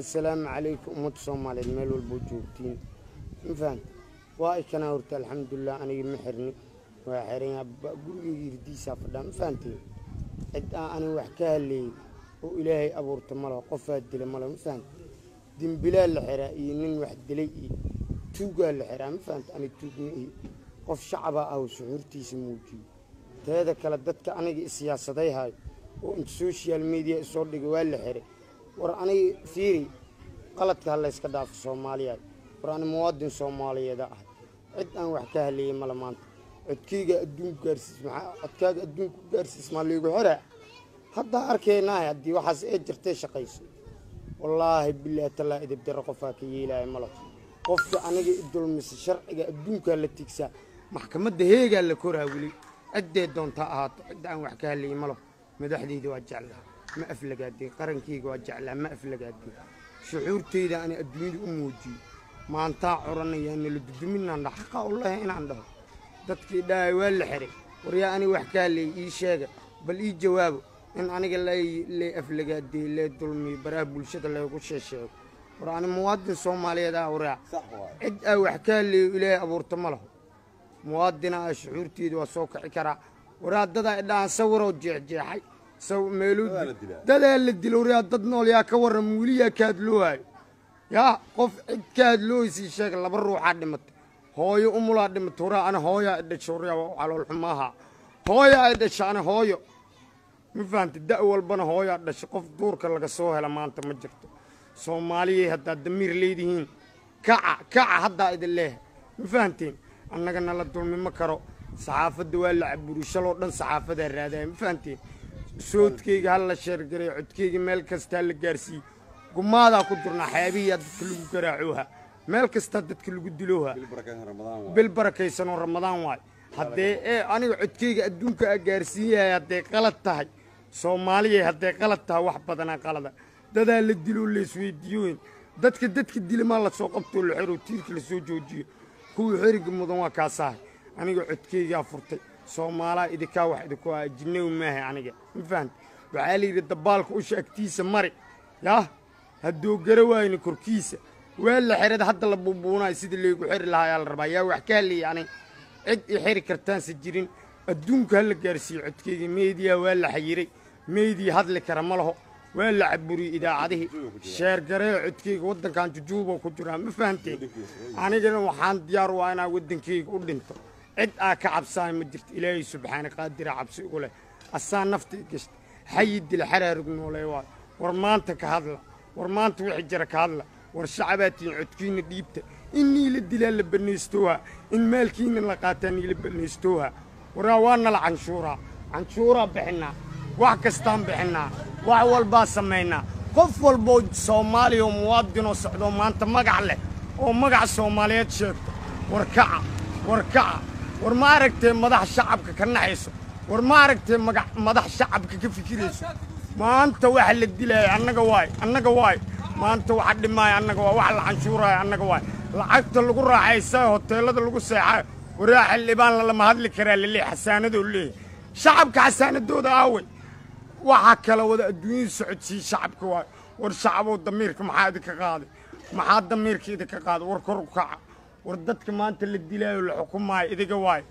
assalaamu calaykum ummadda soomaaliyeed meel walboo joogtiin. Ma fahanta waa ikanaa horta alxamdulilah aniga ma xirni. Waa xiranyaa gurigeyga hirdiisaa fadhaa. Ma fahanteen cid aan aniga wax ka haleeyey oo ilaahay abuurta malaho qofaa dila malaho ma fahanta dimbilaa la xiraa iyo nin wax dilay iyo tuugaa la xiraa ma fahanta ani tuugma iyo qof shacabaa ah oo suxuurtiisa muujiyo teeda kale dadka aniga isiyaasaday hayo oo inta social media isoo dhigay waa la xiray war aniga fiiri qaladka ha layska dhaafo soomaaliya war ani muwaadin soomaaliyeeda ahay cid aan wax ka haleeyey male maanta. Codkeyga adduunku gaarsiis maxaa codkaaga adduunku gaarsiis maa liigu xiraa haddaa arkaynahay haddii waxaas ee jirtay shaqayso. Wallaahi bilaahi tallaa idibdaro qofaa ka yeelaya malo qofka aniga idulmisa sharciga adduunkaa la tigsaa maxkamadda heegaa la koraa weli. Ciddee doontaa ahaato cidda aan wax ka haleeyey malo madaxdeyda waa jeclaa ما أفلق هذي قرن كيق وجع له ما أفلق هذي شعور تي ده أنا أدمي أمودي ما أنت عرنا يعني اللي تدمينا عند حقه والله هنا يعني عنده دتك دا يوال حري وريا أنا وحكى لي إيش شيء بل إيش جواب إن أنا قال لي لي أفلق هذي لي دولمي برا بولشة الله يكون شيء وراني مواد الصومالية ده وريا صح واحد أو حكى لي إلى أبو رتمله موادنا شعور تي ده وسوق عكرة. ورا ده ده إلا صورة وجع جحي جي meeluu dadaa la dilo waraa dad nool yaa ka warram weliyaa ka hadloohayo yaa qof cid ka hadloohaysii sheega laba ruuxaa dhimatay hooyo umulaa dhimatay waraa ani hooyaa idhasha waraa waa xumaaha hooyaa idhasha ani hooyo ma fahanta da' walbana hooyaa dhasha qof duurka laga soo hela maanta ma jirto soomaaliyay haddaad damiir leedihiin kaca kaca haddaa idin leehay ma fahanteen annaga nala dulmi ma karo saxaafadda waa la shaloo dhan saxaafadaa raadaya ma fahanteen soodkeyga ha la sheergaray codkeyga meel kastaa la gaarsiiye gumaadaa ku jirnaa xeebihiyaa dadka lagu garaacooha meel kastaa dadka lagu dilooha. Bil barakaysanoo ramadaan waay. Haddee ee aniga codkeyga adduunka a gaarsiiyahay hadday qalad tahay. Soomaaliya hadday qalad tahay wax badanaa qalada. Dadaa la diloo laisweydiiyoyn dadka dadka dilimaa la soo qabtoo la xero tiirka la soo joojiyo. Kuwii xeriga mudan waa kaasahay. Aniga codkeygaa furtay soomaalaa idinkaa wax idinku ah ajinawi maahay aniga ma fahanta waxaa la yidhi dabaalka usha agtiisa mari yaah hadduu gara waayni korkiisa waa la xerada hadda la buubuunayo sidii laygu xeri lahaa ayaa la rabaa yaa wax ka hadlayay ani cid i xeri kartaanse jirin adduunka ha la gaarsiiyo codkeyga meediyaa waa la xayiray meediya hadli kara ma laho waa la caburiyey idaacadihii sheergaree codkeyga waddankan jujuuboo ku jiraa ma fahanteen anigana waxaan diyaar waa inaa waddankeyga u dhinto عد آه، آك عبسان مدرت إلهي سبحانه قادر عبس يقوله أسان نفتي قشت. حيد الحرار قنولي وار ورمانتك هذلا ورمانت وحجرك هذلا ورشعباتي عدكين ديبت إني للدلال بنيستوها إن مالكين لقاتني لبنيستوها. وراوانا العنشورة. عنشورة بحنا. وحكستان بحنا. وحوال باسمينا. قف والبوج سومالي ومواطن وصعدو مانت مقع له ومقع سوماليات شرط وركع وركع war ma aragtee madax shacabka ka naxayso war ma aragtee madax shacabka ka fikirayso maanta waxa la dilaaya annaga waay annaga waay maanta waxa dhimaaya annaga waay waxa la canshuuraya annaga waay lacagta lagu raaxaysayo hoteellada lagu seexayo waraa xildhibaan lalama hadli karaa laleeyahy xasaanadoo leeyahy shacabka xasaanadooda aawey waxaa kala wada adduunyada socodsii shacabka waayo war shacabow damiirka maxaa idinka qaaday maxaa damiirka idinka qaaday war kor u kaca war dadka maanta la dilaayo la xukumaayo idiga waayo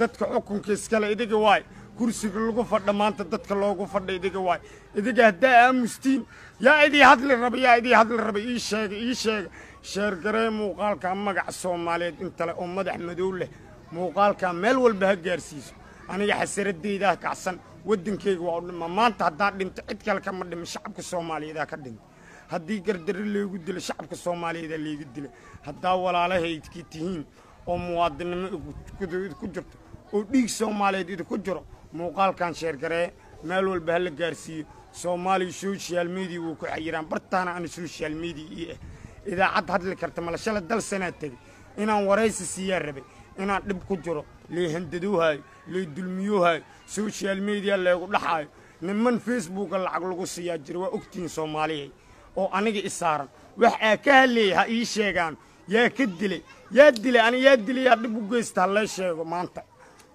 dadka xukunka iskale idiga waayo kursiga lagu fadha maanta dadka loogu fadha idiga waayo idiga haddaa aamustiin yaa idii hadli raba yaa idii hadli raba ii sheega ii sheega sheergaree muuqaalkaa magaca soomaaliyeed intale oo madax madow leh. Muuqaalkaa meel walba ha gaarsiiso. Aniga xasaradeydaa kacsan waddankeyga waa u dhima maanta haddaan dhinto cid kale kama dhima shacabka soomaaliyeedaa ka dhinta haddii gardarre leegu dilo shacabka soomaaliyeedaa leega dila haddaa walaalahaydkii tihiin oo muwaadinnimo ku jirto oo dhiig soomaaliyeed idinku jiro muuqaalkan sheergaree meel walba ha la gaarsiiyo. Soomaaliya social media wuu ku xayiraan bartaana ana social media ii ah. Idaacad hadli karta mala shala dal sanaa tegey inaan waraysi siiyaa rabay inaan dhib ku jiro lee handadoohaayo lee dulmiyoohaayo social media leegu dhaxaayo. Niman facebooka lacag lagu siiyaa jira waa ogtihiin soomaaliyay oo aniga i saaran. Wax aa ka hadleeyay ha ii sheegaan. Yaa ka dilay. Yaa dilay ani yaa dilay yaa dhib u geysta ha lee sheego maanta.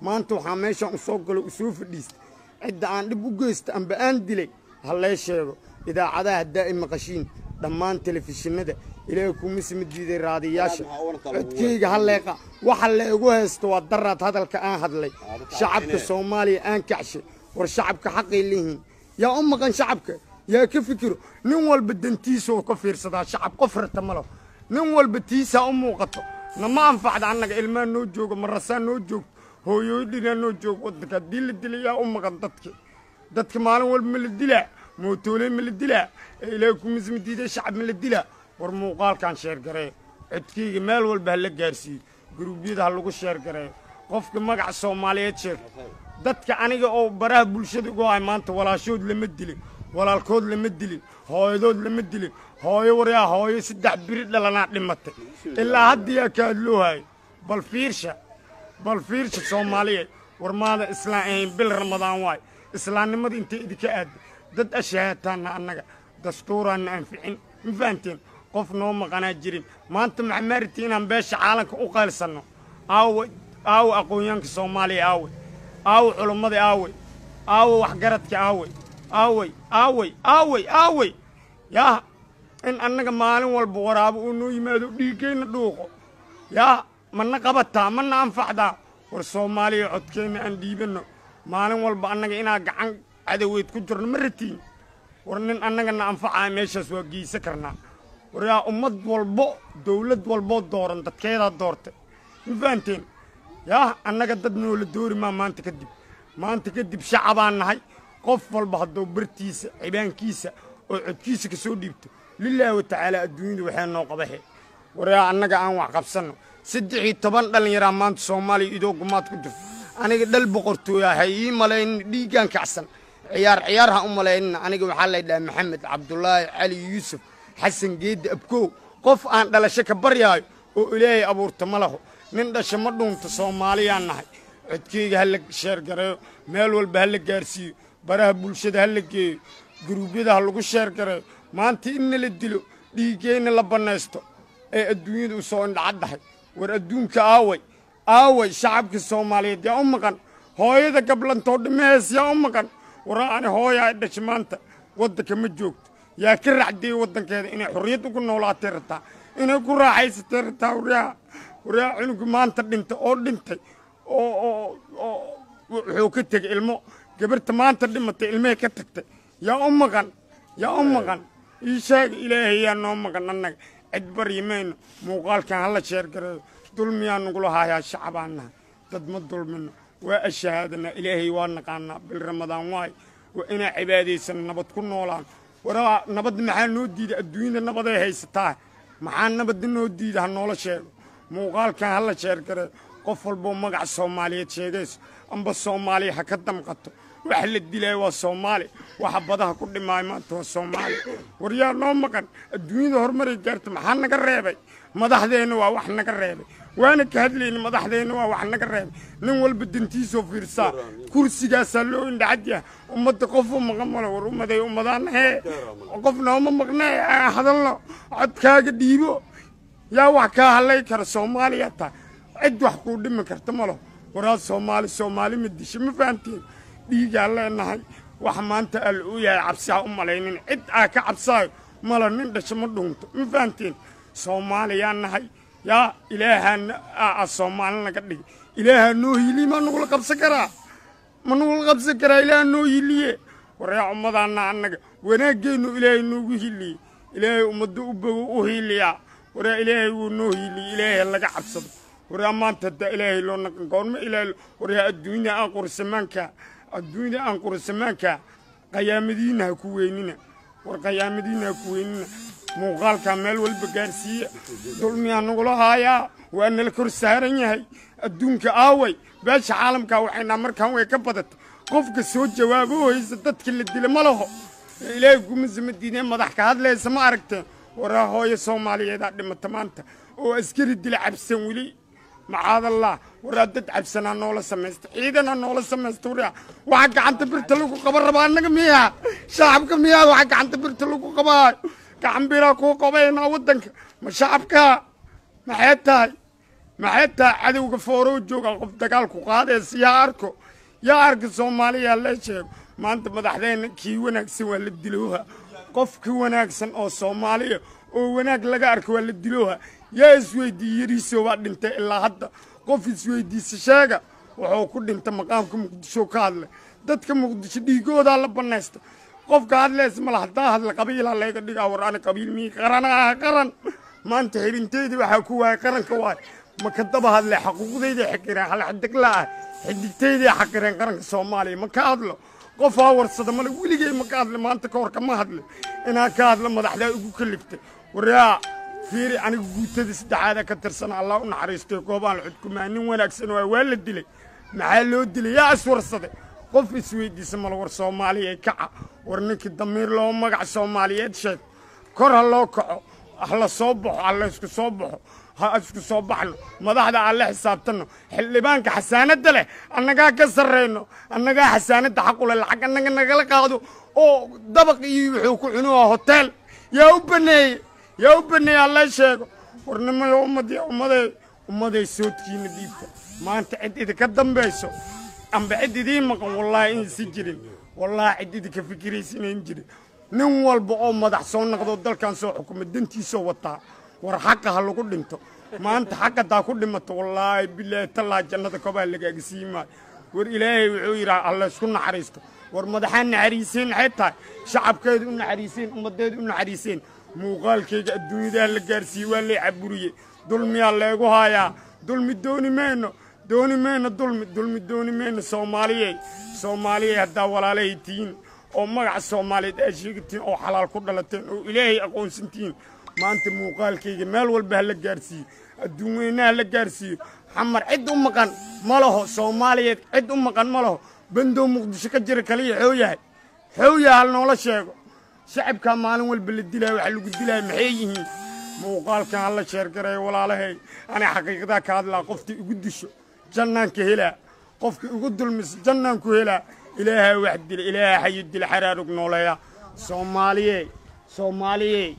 Maanta waxaa meeshaan u soo galo u soo fadhiista cidda aan dhib u geysta amba aan dilay ha lee sheego. Idaacadaha haddaa i maqashiin dhammaan telefishinada ilaahay kuma sima diiday raadiyaasha codkeyga halleeqa waxa leegu haysto waa daraad hadalka aan hadlay. Shacabka soomaaliya aan kacshay war shacabka xaqay leeyihiin yaa u maqan shacabka يا كيف فكروا من ول بدن تيسو كفير صدا شعب كفر تملو. من ول بتيسا أم وقتو نما أنفع عنك علما نوجوك مرسان نوجوك. هو يودينا نوجوك ودك الدل الدل يا أم قدتك دتك مال ول من الدلع موتولين من الدلع. إليكم زم ديدا شعب من الدلع. ورمو قال كان شير قري عدكي مال ول بهلا جارسي جروبي ده هلوكو شير قري قف كمك عصام مالي أتشر دتك أنا جا براه بولشة جواي مانت ولا شود لمدلي ولا الكود لمدلي هاي دود لمدلي هاي وريا هاي سدح بريد للانات لمتة إلا هدي أكادلو هاي. بالفيرشة. بالفيرشة صومالية ورمال إسلامين بالرمضان واي. إسلام نمد انت إذك أد دد أشياء تانا أنك دستورا نعنفعين مفهمتين قف نوم قناة جريم. ما انت معمرتين هم باش عالك أقال سنو. أو أو أقويانك صومالي أو أو علمدي أو أو وحقرتك أو أو aawey aawey aawey yaa in annaga maalin walba waraabo uu noo yimaado dhiiggeenna dhuuqo yaa mana qabataa mana anfacdaa. War soomaaliya codkeenna aan dhiibanno maalin walba annaga inaa gacan cadoweyd ku jirno ma ratiin. War nin annagana anfacaa meeshaas waa geysan karnaa. War yaa ummad walbo dawlad walboo dooran dadkeedaa doortay ma fahanteen? Yaa annaga dad noola doori maa maanta kadib. Maanta kadib shacabaan nahay قف البحضو برتيس عبان كيسة وعبكيسة كسوديبت لله وتعالى الدنيا وحيان نوقع بحي وراء عناقة عنوع قبسانو سدعي طبان دلن يرامان تصومالي إدو قمات كدف أنا دل بقرتو يا هاي ملاين ليقان كعسان عيار عيارها أم ملاين. أنا قو حالي دا محمد عبد الله علي يوسف حسن جيد أبكو. قف آن دل شك برياي. وإلهي أبو رتمالهو من دا شمدون تصوماليان نحي عدكيه هلق شير قريو. ميلول بهلق قرسيو. Baraha bulshada ha la geeyo guruubyada ha lagu sheergareeyo maanta inna la dilo dhiiggeenna la bannaysto ee adduunyada u soo indhacaddahay. War adduunka aaway aaway shacabka soomaaliyeed yaa u maqan. Hooyada gablantoo dhimahees yaa u maqan. Waraa ani hooya ay dhashay maanta waddanka ma joogto. Yaa ka racdiyey waddankeeda inay xorriyad ugu noolaatay rabtaa inay ku raaxaysatay rabtaa waryaa waryaa cunugu maanta dhintay oo dhintay oo oo oo wuxuu ka tegey ilmo gabarta maanta dhimatay ilmihii ka tagtay yaa u maqan yaa u maqan ii sheega ilaahay yaa noo maqan annaga cid baryi mayno muuqaalkan hala sheergareeyo dulmiyaa nagula haayaa shacabaan nahay dad ma dulmino waa ashahaadanaa ilaahay waa naqaanaa bil ramadaan waay waa inaa cibaadaysan nabad ku noolaan waraa nabad maxaa noo diida adduunyada nabaday haysataa maxaa nabadda noo diida ha noola sheego muuqaalkan hala sheergareeyo waa soomaali war yaa noo maqan adduunyada horumaray gaarta maxaa naga reebay madaxdeenna waa wax naga reebay waana ka hadlayna madaxdeenna waa wax naga reebay nin walba dantiisoo fiirsaa kursigaasaa loo indhacadyaha ummadda qofuu maqan malo war ummaday ummadaana hee qof nooma maqnee aan hadalno codkaaga dhiibo yaa wax kaa hadlay kara soomaaliya taa cid wax kuu dhimi karta malo waraa soomaali soomaali ma disha ma fahanteen dhiigaa leenahay wax maanta alla uu yahay cabsi ha u malaynin. Cid aa ka cabsaayo mala nin dhasho ma dhuunto. Ma fahanteen soomaaliyaa nahay yaa ilaahaana aa soomaali naga dhigay ilaahaa noo hiiliye maa nagula qabsan karaa? Ma nagula qabsan karaa ilaaha noo hiiliye waryaa ummadaana annaga wanaaggeenu ilaahay noogu hiiliye ilaahay ummadda u bogo u hiiliyaa waryaa ilaahay wuu noo hiiliye ilaahay laga cabsado. Waryaa maanta haddaa ilaahay loo naqan goorma ilaahay waryaa adduunyada aan qursamaanka أدوين أنقر سمكة قيام مدينة كوينينا وقيام مدينة كوينينا مغال كامل والبقارسية. دولمي أنقلو هايا وأن الكرسارين هاي. أدوين كأوي. باش عالم كاوحينا مركان ويكبضت قفك سو جوابو يزددك اللي الدل ملوهو إليكو منزم الدينة مضحك هاد ليس ما عركته وراهو يسوم علي هذا دمتمانته وأسكري الدل عبسن ولي macaadallah waraa dad cabsanaa noola samaysta ciidanaa noola samaysta waraa waxa gacanta birta lagu qaban rabaa annaga miyaa? Shacabka miyaa waxa gacanta birta lagu qabaayo gacan biraa kuu qabaynaa waddanka. Ma shacabkaa maxay tahay maxay tahay cadowga foorow jooga qof dagaalku qaadaysa yaa arko? Yaa arka soomaaliyaa lee sheego maanta madaxdeenna kii wanaagsan waa la dilooha. Qofka wanaagsan oo soomaaliya oo wanaag laga arko waa la dilooha yaa isweydiiye yariisoo baa dhintay ilaa hadda. Qof isweydiisa sheega wuxuu ku dhintay maqaamka muqdisho ka hadlay dadka muqdisho dhiigoodaa la banaysta. Qofka hadleys mala haddaa hadla qabiilaa layga dhigaa war ani qabiil mii qaranaha qaran. Maanta xirinteydii waxaa ku waayay qaranka waay. Maka daba hadle xaquuqdayday xaqireen halxadegla ah. Xidigtayday xaqireen qaranka soomaaliya ma ka hadlo. Qof aa warsada male weligey ma ka hadle maanta ka hor kama hadle. Inaa ka hadlo madaxdaa igu kaliftay waryaa فيري أنا قلت ذي دعاءك كترسن الله ونحرست كوبان حدكم هني ونكسن وولد لي معلو دلي يا سورصدة قف السويد اسم الله ورسوم مالي كع ورنك الدمير لهم ما قعسوم مالي يتشد كره الله كع أهل صبح الله يسك صبح ها يسك صبح ما ده هذا على حساب تنو حلبانك حسانة دله أنا قا كسرينه أنا قا حسانة تحقق له الحق أنا قا نقلك هذا أو دبق يروح كعنوه هوتيل يا أبنائي yaa u baneeye alla sheego warnimayo ummadii ummaday ummaday soodkiina dhiibta. Maanta cid idinka dambayso amba cid idiin maqan wallaahi inaysan jirin. Wallaahi cid idinka fikiraysa inayn jirin. Nin walba oo madax soo naqdo dalkan soo xukuma dantiisoo wataa. War xaqa ha lagu dhinto. Maanta xaqadaa ku dhimato wallaahi bilaahi tallaa jannada kobaa lagaaga sii maayo. War ilaahay wuxuu yidhaha alla isku naxariisto. War madaxaa naxariiseen maxay tahay shacabkeedu u naxariiseen ummaddeedu u naxariiseen muuqaalkayga adduunyadaa la gaarsiiyey waa lay caburiyey. Dulmiyaa leegu haayaa. Dulmi dooni mayno dooni mayno dulmi. Dulmi dooni mayno soomaaliyey. Soomaaliyey haddaa walaalahay tihiin oo magaca soomaaliyeed aad sheegatiin oo xalaal ku dhalateen oo ilaahay aqoonsantihiin maanta muuqaalkayga meel walba ha la gaarsiiyo adduun weynaha la gaarsiiyo xamar cid u maqan ma laho. Soomaaliyeed cid u maqan ma laho. Bandow muqdisho ka jira kaliya xoo yahay xoo yahay hal noola sheego شعب كان مالن والبلد دلها وحلو قد دلها محييه مو قال كان الله شركره ولا لهي أنا حقيقة ذاك هذا لا قفتي قدشو جنان كهلا قفك قد المس جنان كهلا إلها واحد دل إلها حيد الحرارك نوليا. سومالي سومالي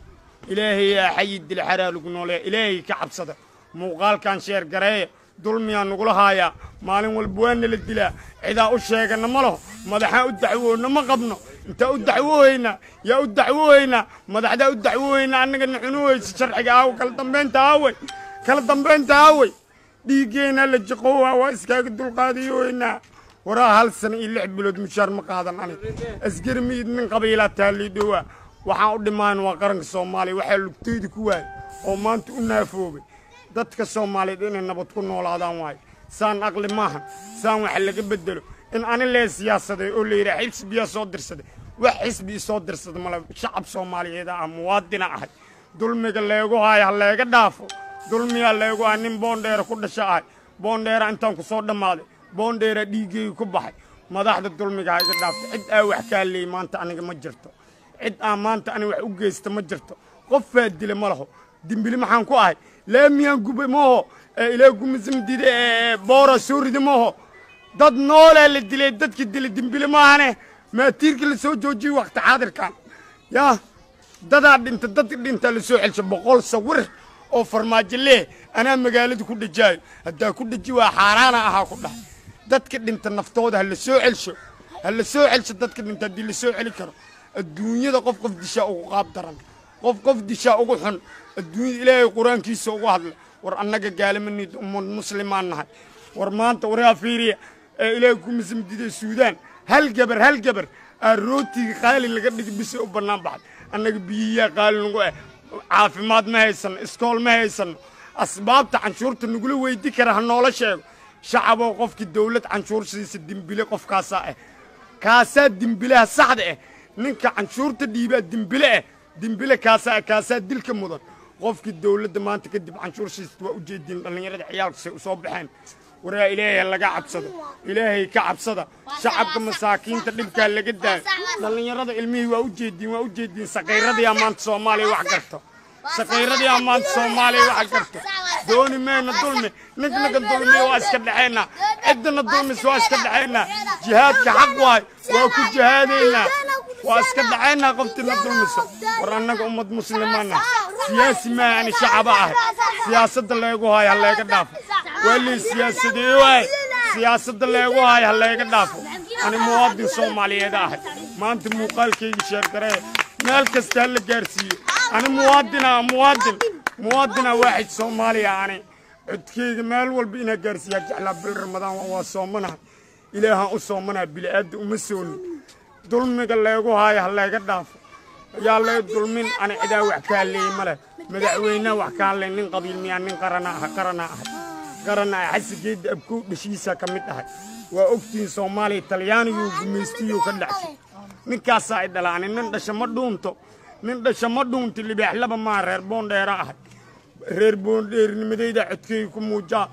إلهي حي حيد الحرارك نوليا. إلهي كعب صدق مو قال كان شركره درميا نقول هايا. مالهم البوين للدلاء إذا أشيك النمله ماذا حا أدعوه إنه ما قبنه. أنت أدعوه هنا. يا أدعوه هنا. ماذا حدا أدعوه هنا. أنك نحنوه سترحق هاو كلا ضمبين تهاوي كلا ضمبين تهاوي ديكينا لجقوها وإسكاك الدلقاديو هنا. ورا هالسنة اللي حبلوت مشار مقادم عني أسكر ميد من قبيلة تالي دوا. وحا أدمان وقرن صومالي وحا لبتيد كواي ومانت أنها فوبي dadka soomaaliyeed inay nabad ku noolaadaan waayo saan aqli maahan saan wax laga bedelo in ani lee siyaasaday oo la yidhaha xisbiyaa soo dirsaday wax xisbi isoo dirsada male shacab soomaaliyeed ah muwaadina ahay dulmiga leegu haayo ha leega dhaafo dulmiyaa leegu ah nin boondheera ku dhasha ahay boondheera intaan ku soo dhammaaday boondheera dhiiggeyga ku baxay madaxda dulmiga ha iga dhaafto cid aa wax kaa leeyey maanta aniga ma jirto cid aa maanta ani wax u geysta ma jirto qofaa dila ma laho dimbili maxaan ku ahay laamiyaan gubay mooho ilaa gumisamdide boora soo mooho dad noolaa la dilay dadki dilay dimbili maahane maatiirka la soo joojiyey wakti xaadirkan yaa dadaa dhinta dadka dhintaa la celsho boqol sawir. Oo farmaajo leeh anaa magaalada ku dhajaayo haddaa ku dhaji waa xaaraana ahaa ku dhahay dadka dhinta naftooda ha la soo celsho ha la celsho dadka dhinta haddii la celi karo. Adduunyada qof qof dishaa ugu qaab daran. Qof qof dishaa ugu xun adduunyada ilaahay qur'aankiisa ugu hadla. War annaga gaalamanid ummad muslimaan nahay. War maanta waraa fiiriya ee ilaahay ku misamdiday suudaan. Hal gabar hal gabar aa rootiga qaali laga dhigi bise u bannaan baxday. Annaga biyiyaa qaali nagu ah caafimaad ma haysanno iskool ma haysanno asbaabta canshuurta nagula weydi kara ha noola sheego. Shacaboo qofkii dawlad canshuur siisa dimbile qofkaasaa ah kaasaa dimbilaha saxda ah ninka canshuurta dhiibaa dimbile ah dimbile kaasaa ah kaasaa dilka mudan قفك الدولة ما أنت كدب عن شو رشيت وأجد اللي يرد حيال سوب حين ورا إلهي اللي قاعد صدى إلهي كعب صدى شعبك مساكين تدب كان اللي قدا اللي يرد علمي وأجد وأجد سقير رضي ما أنت صومالي وحقرته سقير رضي ما أنت صومالي وحقرته دوني ما نظلم نك نك نظلم واسكب عينا عدنا نظلم واسكب عينا جهاد كحق واي وكل واسكت عينا قمت نبدو مسلم ورانك أمة مسلمانة سياسي ما يعني شعب أهل سياسة اللي يقوها يا اللي يقدافة ولي سياسة دي سياسة اللي يقوها يا اللي يقدافة أنا مواطن صومالي داهي ما أنت مقال كي شرطري مالك استهل جرسي أنا مواطن مواطن مواطن واحد صومالي يعني ادكي مال والبينا جرسي يجعل بالرمضان وهو صومنا. إليها أصومنا بالعد ومسوني dulmiga leegu haayo ha layga dhaafo yaa lay dulmin ani cidaa wax ka hadleeyey ma leh madaxweyneha wax ka hadlay nin qabiil miyaa nin qarana ah qarana ahay qarana ah xasigeedda abkow dhashiisa ka mid ahay waa ogtihiin soomaaliya talyaaniguu gumaystiyuu ka dhacshay ninkaasaa ay dhalaani nin dhasha ma dhuunto nin dhasha ma dhuunto libaaxlaba maa reer boondheera ahay reer boondheernimadayda codkeyga ku muujaa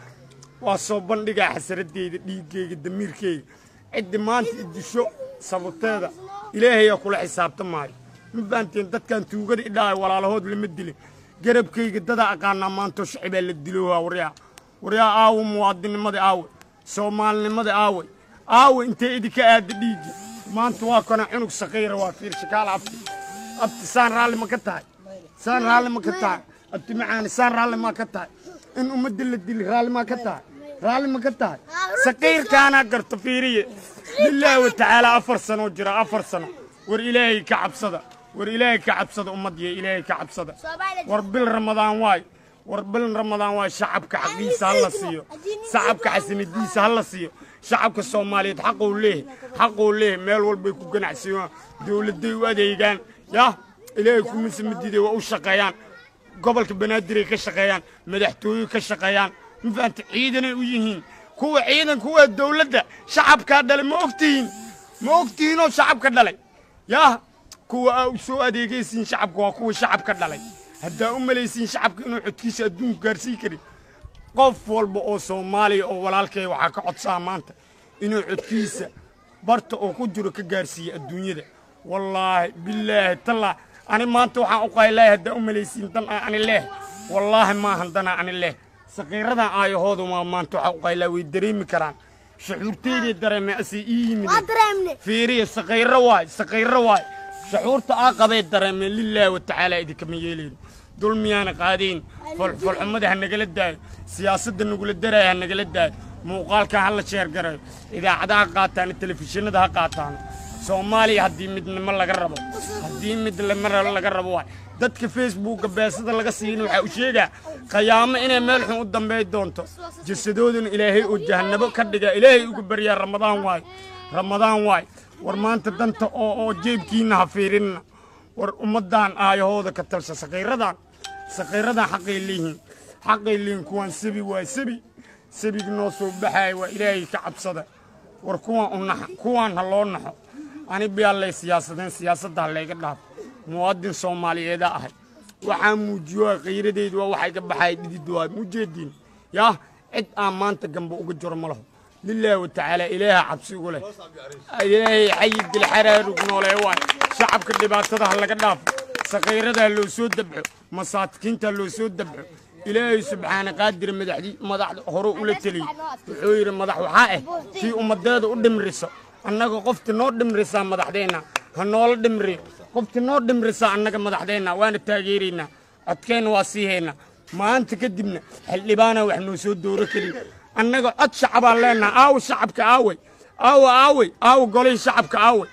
waa soo bandhigaa xasaradeyda dhiiggeyga damiirkeyga ciddi maanta idisho سبتها إلى هي كل حساب تماري مبنتين تكن توجد إلى ولا لهود للمدلي جرب كي قد دع كان ما أنتش عبال الدلوها وريا وريا أو موادين ما ده أو سومال ما ده أو أو أنت إدي كأدي ديج ما أنت واقنا عنك صغير وافير شكل عبد عبد سان رال ما كتاي سان رال ما كتاي عبد معان سان رال ما كتاي إن أمدل الدلي رال ما كتاي رال ما كتاي صغير كان أكتر تفيريه بالله وتعالى أفر سنة وجرى أفر سنة والإلهي كعب صدى والإلهي كعب صدى أمتي إلهي كعب صدى. ورب رمضان واي ورب رمضان واي شعب حديث الله سيو. شعب حسم الديث الله سيو. شعبك الصومالي تحقوا ليه؟ حقوا ليه؟ مال والبيكو قنع سيو. دول الدي وادي كان يا إلهي كم اسم الديدي وأوشقيان قبل كبنادري كشقيان مدحتوي كشقيان. مفانت عيدنا ويهين. كو عينن كوا الدولة شعب كدل موقتين موقتين وشعب كدل يا كوا سوا ديجيسين شعب كوا كوا شعب كدل هدا أم ليسين شعب كنو عتكيش أدم قرسي كري. قف والب أو سومالي أو ولالك وحك عط سامانت إنو عتكيش برت أو كجرو كقرسي الدنيا ده والله بالله تلا. أنا ما توحى أقول الله هدا أم ليسين تلا. أنا الله والله ما هندنا أنا الله سقيرنا آي هذا ما ما نتوقع إلا ويدريم كران شعورتي دريم أسي إيم فيري سقير رواي سقير رواي شعورت آقابي دريم لله وتعالى إذا ميلين دول ميانا قادين فل فل حمد هن نقول الدال سياسة نقول الدرا هن نقول الدال مو قال كهلا شير قرا إذا عدا قاتان التلفزيون ده قاتان soomaaliya haddii midnimo laga rabo haddii mid laga rabo waay dadka facebookga beesada laga siiyana waxaa u sheegaa khayaamo inay meel xun u dambey doonto jasadooduna ilaahay oo jahanabo ka dhiga ilaahay uga baryaa ramadaan waay ramadaan waay war maanta danta oo oo jeebkiinna ha fiirinna war ummaddan aayahooda ka talsha saqiiradan saqiiradan xaqay leeyihiin xaqay leeyihin kuwaan sabi waay sabi sabig noo soo baxaaya waa ilaahay ka cabsada war kuwaan u naxa kuwaan ha loo naxo أنا بيعلى سياسة سياسة دالك داب موادين صومالية داهي وعم مجيو غير ديد ووحيك بحي ديدوا مجيدين يا إد آمان تقنب أقجر ملهو لله وتعالى إليها عبسي قوله إلهي حيد الحرار وقنول إيوان شعب كدبات دالك داب سقيرة دالو سود دبع مساتكين تالو سود دبع إلهي سبحانه قادر مدح دي مدح هروق ولتلي وحير مدح وحائه في أمداد قدم رسال أنك قفت نودم رسا مدحدينا. هنول دمري قفت نودم رسا أنك مدحدينا. وين التاجرين أتكين واسيهنا ما أنت كدمنا حلبانا وإحنا سود دوركلي أنك أتشعب علينا أو شعب كأوي. أو أوي. أو قولي شعب كأوي.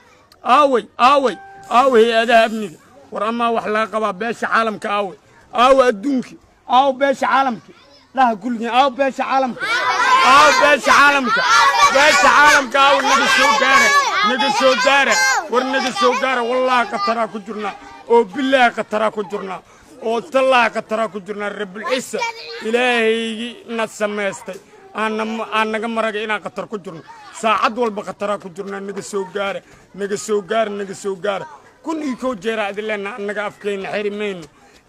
أوي. أوي. أوي يا ذا ابني. ورما وحلاقة بيش عالم كأوي. أو الدنكي أو بيش عالمك. لا قل لي أو بيش عالمك أو بيش عالمك بيش عالمك أو نقصو دارك نقصو دارك ورنقصو دارك والله كترى كجرنا أو بالله كترى كجرنا أو تلا كترى كجرنا رب العزة إلهي نسميستي أنا أنا جمرة هنا كتر كجرنا ساعد والبا كترى كجرنا نقصو دارك نقصو دارك نقصو دارك كن يكو جرا أدلنا أنا أفكين حرمين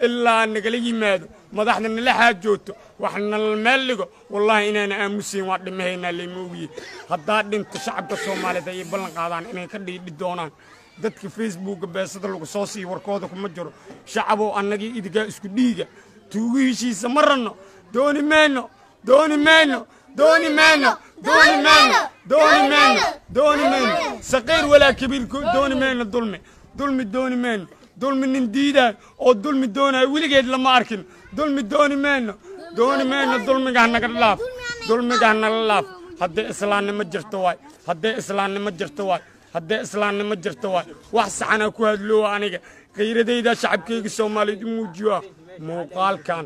إلا نقلي مادو. ما دحنا نلحق جوتو. وحنا الملقة والله إن أنا أمسين وقت ما هنا اللي موجي. هداد أنت شعب كسوم على ذي بلن قادان إن كدي بدونا دتك فيسبوك بس تلو كصوصي وركودك مجرو شعبه أنجي إدك إسكديجة تويشي سمرنا دوني منو دوني منو دوني منو دوني منو دوني منو دوني منو سقير ولا كبير دوني منو دولمي. دولمي دوني منو dulmi nin diidaa oo dulmi doonaya weligeed lama arkin. Dulmi dooni mayno dooni mayno dulmiga hanaga dhaaf dulmiga hanala dhaaf hadday islaamnimo jirto waay. Hadday islaamnimo jirto waay. Haddee islaamnimo jirta waay. Wax saxanaa ku hadloowa aniga. Khayradayda shacabkayga soomaaliyeed u muujiyoa muuqaalkan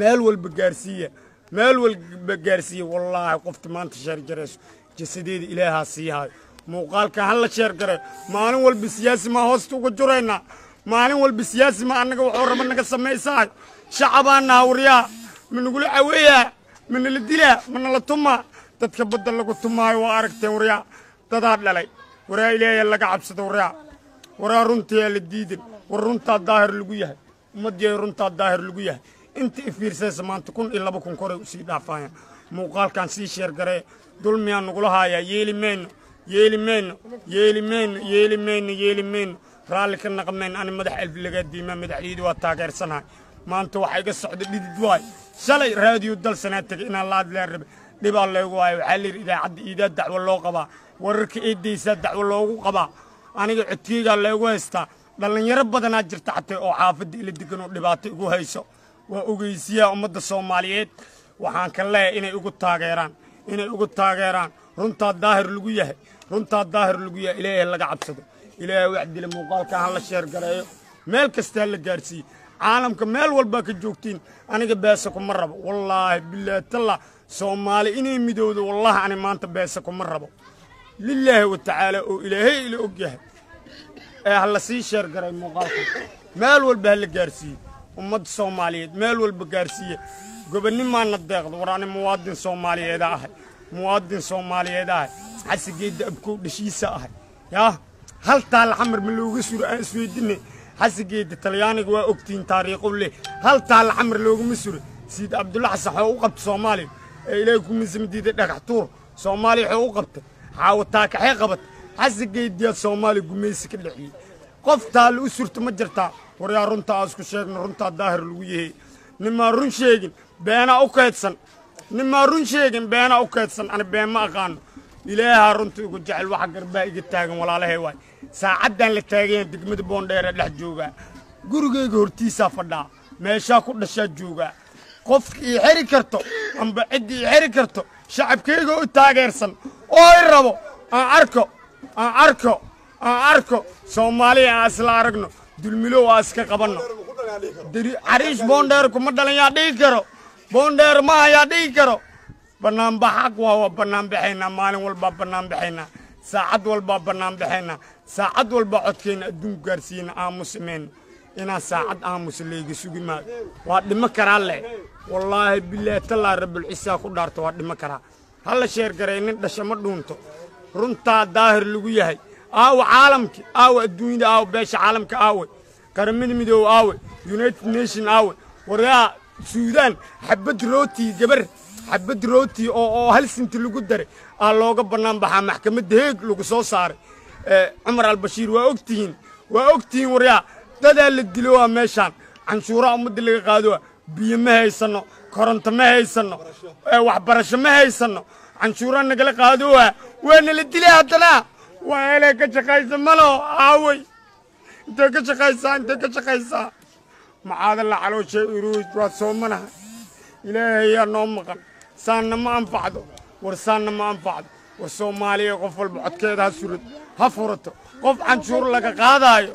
meel walba gaarsiiya. Meel walba gaarsiiya. Wallaahi qofta maanta sheerjarayso jasadeeda ilaahaa siihayo muuqaalkan hala sheergare maalin walba siyaasi maa hoosta uga juraynaa maalin walba siyaasi ma annaga waxuu raba naga samaysahay shacabaan naawriyaa ma nagula caweeyaa ma nala dilaa ma nala tumaa dadka badda lagu tumaayo waa aragteen waryaa dadaa dhalay waraa ilaahay laga cabsado waryaa waraa runtayaa la diidan war runtaa daahir lagu yahay ummaddiiay runtaa daahir lagu yahay inta i fiirsaysa maanta kun iyo laba kun koray usii dhaafayaan muuqaalkan sii sheergaree dulmiyaa nagula haayaa yeeli mayno yeeli mayno yeeli mayno yeeli mayno yeeli mayno raalli ka naqmayno ani madax elfi lagaa diimaa madaxdiidi waa taageersanahay maanta waxaa iga socda dhidid waay shalay raadiyo dal sanaa tegay inaan la hadlaa rabe dhibaa leegu waayo waxaa layidhi idaacadda iidaa dacwo loo qabaa wararka eedaysaa dacwo loogu qabaa aniga codkeygaa leegu haystaa dhallinyaro badanaa jirta xatay oo xaafadda ila degan oo dhibaato igu hayso waa ogeysiyaa ummadda soomaaliyeed waxaan ka leeyahay inay igu taageeraan inay igu taageeraan runtaa daahir lagu yahay رنتا الظاهر لقيا إليه اللي قاعد صدق إليه وعدي المقال كهلا شير قرايو مال كستال الجارسي عالم كمال والباك الجوكتين أنا جباسكم مرة والله بالله تلا سومالي إني مدود والله أنا ما أنت باسكم مرة لله وتعالى وإليه إلى أوجه أهلا سي شير قرايو مقال مال والباك الجارسي أمد سومالي مال والباك الجارسي قبل ما نضغط وراني مواد سومالي إذا أحد muwaadin soomaaliyeed ahay xasigeedda abkow dhashiisa ahay yaa hal taal xamar ma looga suro aan isweydinay xasigeedda talyaaniga waa ogtihiin taariikhu leh hal taal xamar loogama suro xasan xoo u qabta soomaaliya ee ilaahay ku misamdiiday dhagax tuur soomaaliya xoo u qabta xaawataakaxee qabata xasigeeddiyaa soomaaliya gumaysi ka dhexiyey qof taal u surta ma jirtaa waryaa runtaa aasku sheegno runtaa daahir lagu yahay nimaa run sheegin beenaa u kaydsan ani been ma aqaano. Ilaahaa runta igu jecel waxa garbaa iga taagan walaalahay waay. Saacaddan la taagayan degmada boondheere dhex joogaa gurigayga hortiisaa fadhaa meeshaa ku dhashaa joogaa qofka ii xeri karto amba cidda ii xeri karto shacabkayga u taageersan oo i rabo aan arko aan arko aan arko soomaaliya aan isla aragno dulmilow aa iska qabanno. Cariish boondheer kuma dhalan yaa dhigi karo boondheer maaha yaa dhigi karo bannaanbaxaq waa waa bannaanbaxaynaa maalin walbaa bannaanbaxaynaa saacad walbaa bannaanbaxaynaa saacad walbaa codkeenna adduunku gaarsiiyeyna aamusimeyna inaan saacad aamusa layga sugi maayo waa dhimo karaa leh wallaahi bilaahi tallaa rabbulcisaa ku dhaarto waa dhimo karaa halla sheergaray nin dhasha ma dhuunto runtaa daahir lagu yahay aawa caalamki aawa adduunyada aawa beesha caalamka aawe qaramada midoobe aawe united nation aawe waryaa السودان حبت روتي جبر حبت روتي أو أو هل سنتي لو قدر الله قبرنا بحا محكمة هيك لو قصو صار آه عمر البشير وأكتين وأكتين وريا تدال الدلوة ماشان عن شورا أمد اللي قادوا بيما هيسنو كورنت ما هيسنو آه واح برش ما هيسنو عن شورا نقل قادوا وين اللي الدلوة هتنا وين اللي كتشخيص ملو عاوي انت كتشخيصا انت كتشخيصا macaadalla caloosha iruuj waa soomanaha ilaahayaa noo maqan. Saanna ma anfacdo. War saanna ma anfacdo. War soomaaliya qof walba codkeeda ha surad ha furato. Qof canshuur laga qaadaayo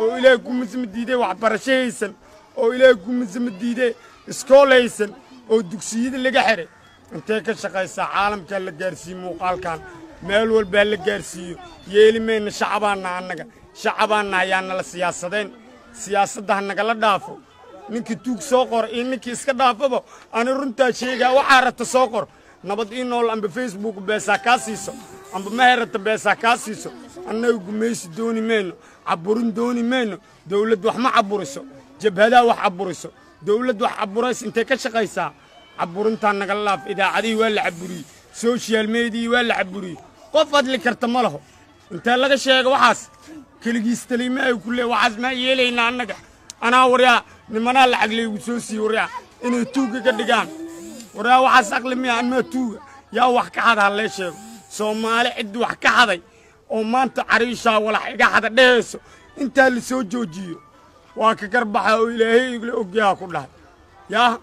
oo ilaahay ku misma diiday waxbarasho haysan oo ilaahay ku misma diiday iskool haysan oo dugsiyada laga xiray. Intay ka shaqaysaa caalamkaa la gaarsiiye muuqaalkan meel walbaa la gaarsiiyo. Yeeli mayna shacabaanna annaga. Shacabaanna ayaa nala siyaasadeen siyaasadda ha nagala dhaafo ninkii tuug soo qor iyo ninkii iska dhaafaba ani runtaa sheegaa waxaa rata soo qor nabad ii nool amba facebook beesaa kaa siiso amba maherata beesaa kaa siiso annaga gumaysi dooni mayno caburin dooni mayno dawladd wax ma caburiso jabhadaa wax caburiso dawladd wax caburays intay ka shaqaysaa caburintaa nagala dhaaf idaacadihii waa la caburiyey social mediyi waa la caburiyey qof hadli karta ma laho intee laga sheega waxaas كل جيستلي ما يقول له وعزمه يلي نانجع أنا وريا نمنا العقل يوسوسي وريا. إن توك قد جان وريا وعسق لم يعمل توك يا وحكة هذا ليش؟ سومالي عد وحكة هذا وما أنت عريشة ولا حاجة هذا ليش أنت اللي سو جوجيو وأكبر بحاول إليه يقول أوكي يا كلها. يا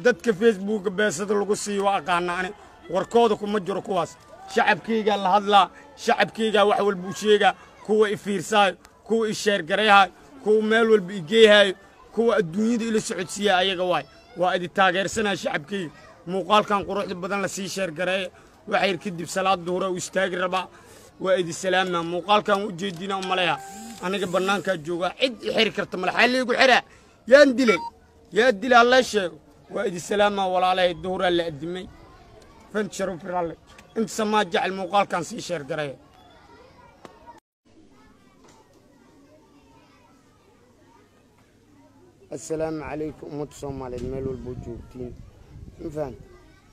دت كفيسبوك بس تلقو سي وأقعنا أنا. وركودكم مجرى كواس شعب كي قال هذا شعب كي قال وحول بوشيه كو إفيرساي كو إشير قريهاي كو ميل والبيجيهاي كو الدنيا دي إلي سعود سياء أي غواي وايد التاقير سنة شعبكي موقال كان قروح لبدن لسي شير قريه وحير كد بسلاة دهورة وستاقر ربا وايد السلامنا موقال كان وجيدينا أماليها أنا قبرنان كجوغا عد حير كرت ملاحا اللي يقول حيرا ياندلي ياندلي الله الشيء وايد السلامنا ولا عليه الدهورة اللي قدمي فانت شروف رالي انت سماجع المقال كان سي شير قريه assalaamu calaykum ummadda soomaaliyeed meel walboo joogtiin. Ma fahanta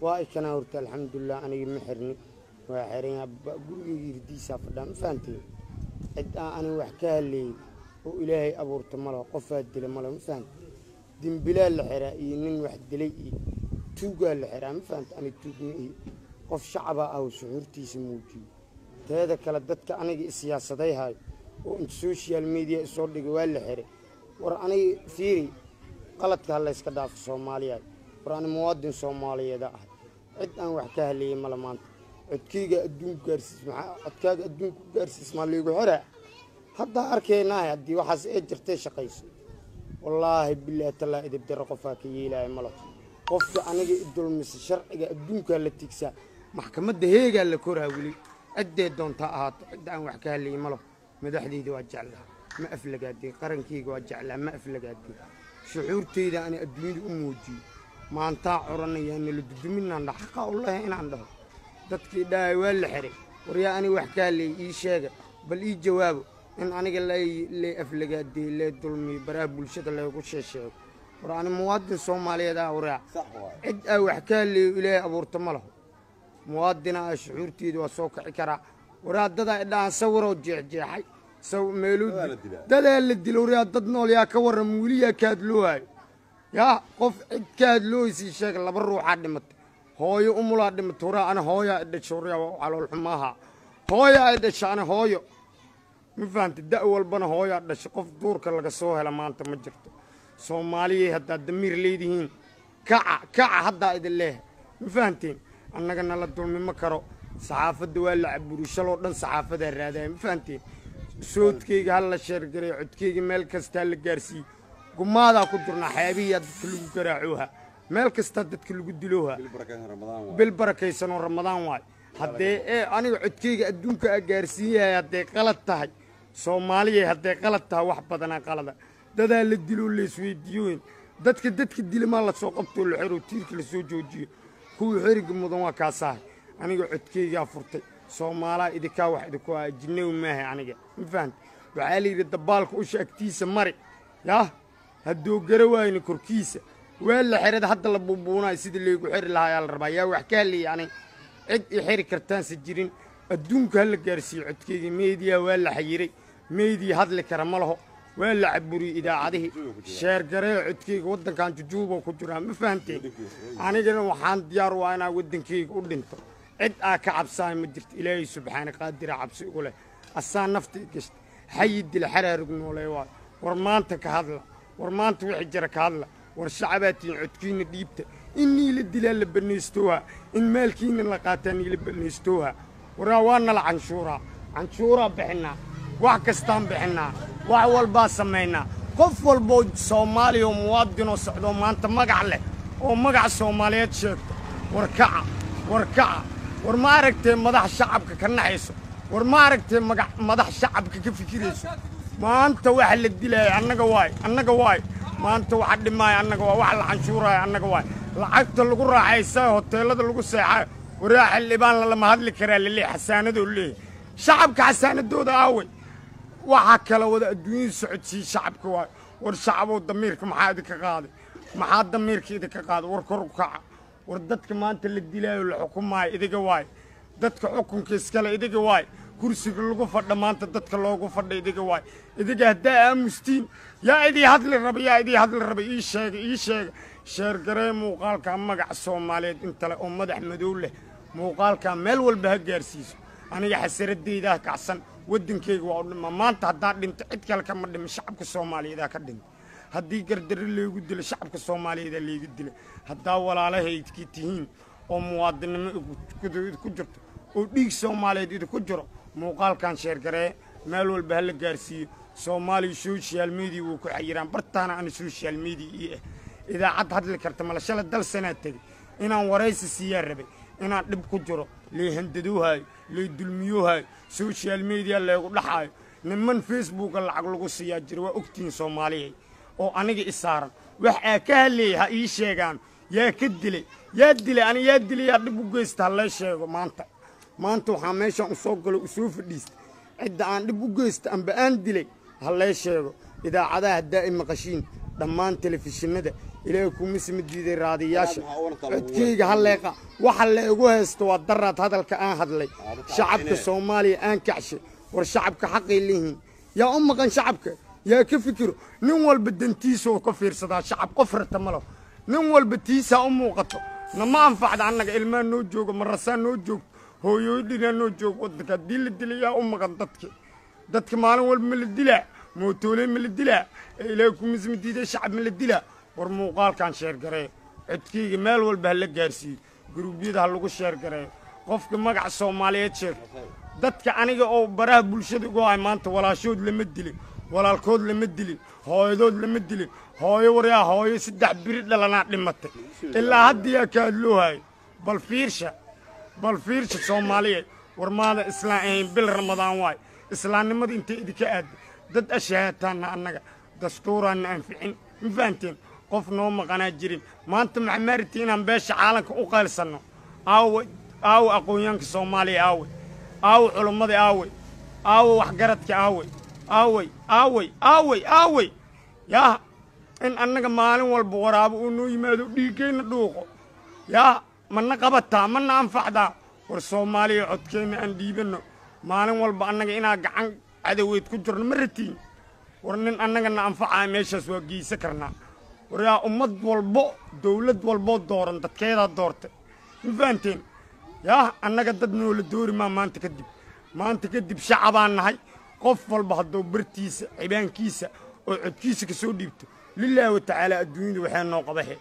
waa ikanaa horta alxamdulilah aniga ma xirni waa xiranyaa gurigeyga irdiisaa fadhaa. Ma fahanteen cid aan aniga wax ka haleeyey oo ilaahay abuurta ma laho qofaa dila ma laho ma fahanta dimbilaa la xiraa iyo nin wax dilay iyo tuugaa la xiraa ma fahanta ani tuug ma ihi. Qof shacabaa ah oo suxuurtiisa muujiyo teeda kale dadka aniga isiyaasaday hayo oo inta social media isoo dhigay waa la xiray war aniga fiiri qaladka ha layska dhaafo soomaaliya. War ani muwaadin soomaaliyeeda ah. Cid aan wax ka haleeyey male maanta codkeyga adduunku gaarsiis maxaa codkaaga adduunku gaarsiis maa liigu xiraa haddaa arkaynahay haddii waxaas ee jirtay shaqayso. Wallaahi bilaahi tallaa idib daro qofaa ka yeelaya malo qofka aniga i dulmisa sharciga adduunkaa la tigsaa maxkamadda heegaa la koraa weli. Ciddee doontaa ahaato cidda aan wax ka haleeyey malo madaxdeyda waa jeclaa ما أفلق هذه. قرن كي يقعد جعلها ما أفلق هذه. شعور تيدا أنا أدمين أموتي ما أنتا عرنا يعني اللي بدمين عنده حقا والله هين عنده دتك دا يولي حري وريا أنا وحكا لي إي شاقة. بل إي جواب. إن أنا قال لي لي أفلق هذه لي ظلمي برا بلشت الله يقول شي شاق وأنا مواطن صومالي دا وريا. صح أو حكا لي إلي أبو رتمله مواطن شعور تيدا وسوك عكرا. وراد دا إلا صوره جيح جيحي. Dadaa la dilo waryaa dad nool yaa ka warram weliyaa ka hadloohayo yaa qof cid ka hadloohaysii sheega laba ruuxaa dhimatay hooyo umulaa dhimatay waraa ani hooyaa i dhasha waryaa caloolxumaaha hooyaa i dhasha ani hooyo ma fahanta da' walbana hooyaa dhasha qof duurka laga soo hela maanta ma jirto. Soomaaliyay haddaad damiir leedihiin. Kaca kaca haddaa idin leehay ma fahanteen annaga nala dulmi ma karo. Saxaafadda waa la caburi shaloo dhan saxaafadaa raadaya. Ma fahanteen soodkayga ha la sheergaray codkayga meel kastaa la gaarsiiye gumaadaa ku jirnaa xeebihiyaa dadka lagu garaacooha meel kastaa dadka lagu dilooha. Bil barakaysanoo ramadaan waay. Haddee ee aniga codkayga adduunka a gaarsiiyahay hadday qalad tahay. Soomaaliyay hadday qalad tahay wax badanaa qalada. Dadaa la diloo laysweydiiyoyn dadka dadka dilamaa la soo qabtoo la xero tiirka la soo joojiyo. Kuwii xeriga mudan waa kaasahay aniga codkaygaa furtay soomaalaa idinkaa wax idinku ah jinnawi maahay aniga. Ma fahanta waxaa la yidhi dabaalka usha agtiisa mari. Yah hadduu gara waayni korkiisa. Waa la xerada hadda la buubuunayo sida laygu xeri lahaa ayaa la rabaa. Yaa wax ka hadlayay ani cid i xeri kartaanse jirin. Adduunka ha la gaarsiiyo codkeyga meediyaa waa la xayiray. Meediya hadli kara ma laho. Waa la caburiyey idaacadihii. Sheergaree codkeyga waddankan jujuuba ku jiraa ma fahanteen anigana waxaan diyaar u ah inaa waddankeyga u dhinto عد آه كعبسان مدرت إلهي سبحان قادر عبسي قوله. أسان نفتي قشت. حيد الحرار من وليوات ورمانتك كهذلا ورمانتا وحجر كهذلا ورشعباتي عدكين ديبتا إني للدلال لبنيستوها. إن مالكين لقاتاني لبنيستوها. وراوانا العنشورة. عنشورة بحنا. وعكستان بحنا. وعوال باسمينا قف والبود صومالي ومواطن وسعود ومانتا مقعلة. ومقع صوماليات شيك وركعة وركعة ورماركتي مدح الشعب كنعيسو ورماركتي مدح الشعب كفكريسو ما انت واحد اللي تدلي أنا قواي أنا قواي ما انت واحد ما ماي أنا قواي واحد العنشورة أنا قواي العقد اللي قرر عيسو هوتيلات اللي قصة عاي وراح الليبان لما هاد اللي كرا اللي حسان دول لي شعبك حسان الدودة اوي وحكى لو الدنيا سعودي شعبك واي والشعب والضمير كم حادك قاضي ما حد ضميرك يدك قاضي وركرك war dadka maanta la dilaayo la xukumaayo idiga waay. Dadka xukunka iskale idiga waay. Kursiga lagu fadha maanta dadka loogu fadha idiga waay. Idiga haddaa aamustiin yaa idii hadli raba yaa idii hadli raba ii sheega ii sheega. Sheergaree muuqaalkaa magaca soomaaliyeed intale oo madax madow leh. Muuqaalkaa meel walba ha gaarsiiso. Aniga xasaradaydaa kacsan waddankeyga waa u dhima maanta haddaa dhinto cid kale kama dhimin shacabka soomaaliyeedaa ka dhinta haddii gardarre leegu dilo shacabka soomaaliyeedaa leega dila haddaa walaalahaydkii tihiin oo muwaadinnimo ku jirto oo dhiig soomaaliyeed idinku jiro muuqaalkan sheergaree meel walba hala gaarsiiyo. Soomaaliya social media wuu ku xayiraan bartaana ana social media ii ah. Idaacad hadli karta mala shala dal sanaa tegey inaan waraysi siiyaa rabay inaan dhib ku jiro lay handadoohaayo lay dulmiyoohaayo social media leegu dhaxaayo niman facebooka lacag lagu siiyaa jira waa ogtihiin soomaaliyay oo aniga i saaran. Wax aa ka hadleeyay ha ii sheegaan. Yaa ka dilay yaa dilay ani yaa dilay yaa dhib u geysta ha lee sheego maanta. Maanta waxaa meeshaan u soo galo u soo fadhiista cidda aan dhib u geysta amba aan dilay ha lee sheego. Idaacadaha haddaa i maqashiin dhammaan telefishinada ilaahay kumisima diiday raadiyaasha codkeyga ha leeqa waxa leegu haysto waa daraad hadalka aan hadlay. Shacabka soomaaliya aan kacshay war shacabka xaqay leeyihiin. Yaa u maqan shacabka يا كفكر نول بدنتيس وكفر صدا شعب كفر تملو. نول بتيس أمو قطو نما أنفع عنك علم نوجو مرسان نوجو هو يودينا نوجو قدك الدليل الدليل يا أم قطتك دتك مالو ول من الدلع. موتولين من الدلع. إليكم زم ديدا شعب من الدلع. ورمو قال كان شير قري. اتكي مال ول بهلك جرسي جروبي ده لوك شير قري. قفك مقع سو ماليه شير دتك أنا جو براه بلشدي جو عمان تولاشود لمدلي. ولا الكود لمدلي هاي دود لمدلي هاي وريا هاي سدح بريد لنا نعلمته إلا هدي أكلوا هاي. بالفيرشة. بالفيرشة سومالية. ورمال إسلام بالرمضان واي. إسلام نمد إنتي إذا كأد. ضد أشياء تانا أنا دستور أن أنفعين. مفانتين قف نوم قناة جريم. ما أنت معمرتين أم بيش عالك أقل سنة أو أو أقوينك سومالي أو أو علمدي أو أو وحجرتك أو, أو, أو, أو, أو, aawey aawey aawey aawey yaa in annaga maalin walba waraabo uu noo yimaado dhiiggeenna dhuuqo yaa mana qabataa mana anfacdaa? War soomaaliya codkeenna aan dhiibanno maalin walba annaga inaa gacan cadaweyd ku jirno ma ratiin. War nin annagana anfacaa meeshaas waa geysa karnaa. War yaa ummad walbo dawlad walboo dooran dadkeedaa doortay ma fahanteen? Yaa annaga dad noola doori maa maanta kadib. Maanta kadib shacabaan nahay qof walba hadduu bartiisa cibaankiisa oo codkiisa ka soo dhiibto lilaahi wa tacaala adduunyada waxay noo qabahe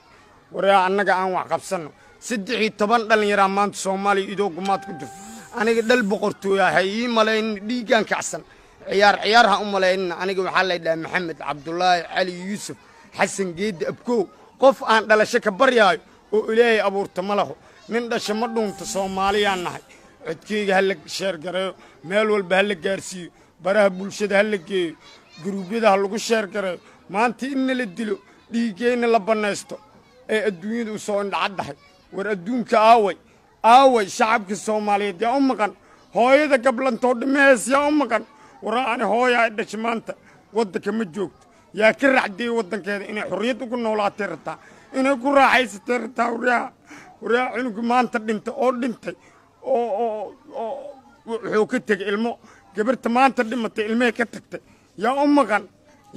war yaa annaga aan wax qabsanno. Saddex iyo toban dhallinyaraa maanta soomaaliya idoo gumaad ku jirto. Aniga dhal boqortooya ha ii malaynin dhiiggaan kacsan. Ciyaar ciyaar ha u malaynina aniga waxaa laydhaha maxamed cabdulaahi cali yuusuf xasan geeddi abkow. Qof aan dhalasho ka baryaayo oo ilaahay abuurta ma laho. Nin dhasho ma dhuunto soomaaliyaan nahay. Codkeyga ha la sheergareeyo meel walba ha la gaarsiiyo baraha bulshada ha la geeyo guruubyada ha lagu sheergareeyo maanta inna la dilo dhiiggeenna la bannaysto ee adduunyada u soo indhacaddahay. War adduunka aaway aaway shacabka soomaaliyeed yaa u maqan? Hooyada gablantoo dhimahees yaa u maqan? Waraani hooyaa ay dhasha maanta waddanka ma joogto. Yaa ka racdiyey waddankeeda inay xorriyad ugu noolaatay rataa inay ku raaxaysatay rataa waryaa waryaa cunugu maanta dhintay oo dhintay oo oo oo wuxuu ka tegay ilmo gabarta maanta dhimatay ilmihii ka tagtay yaa u maqan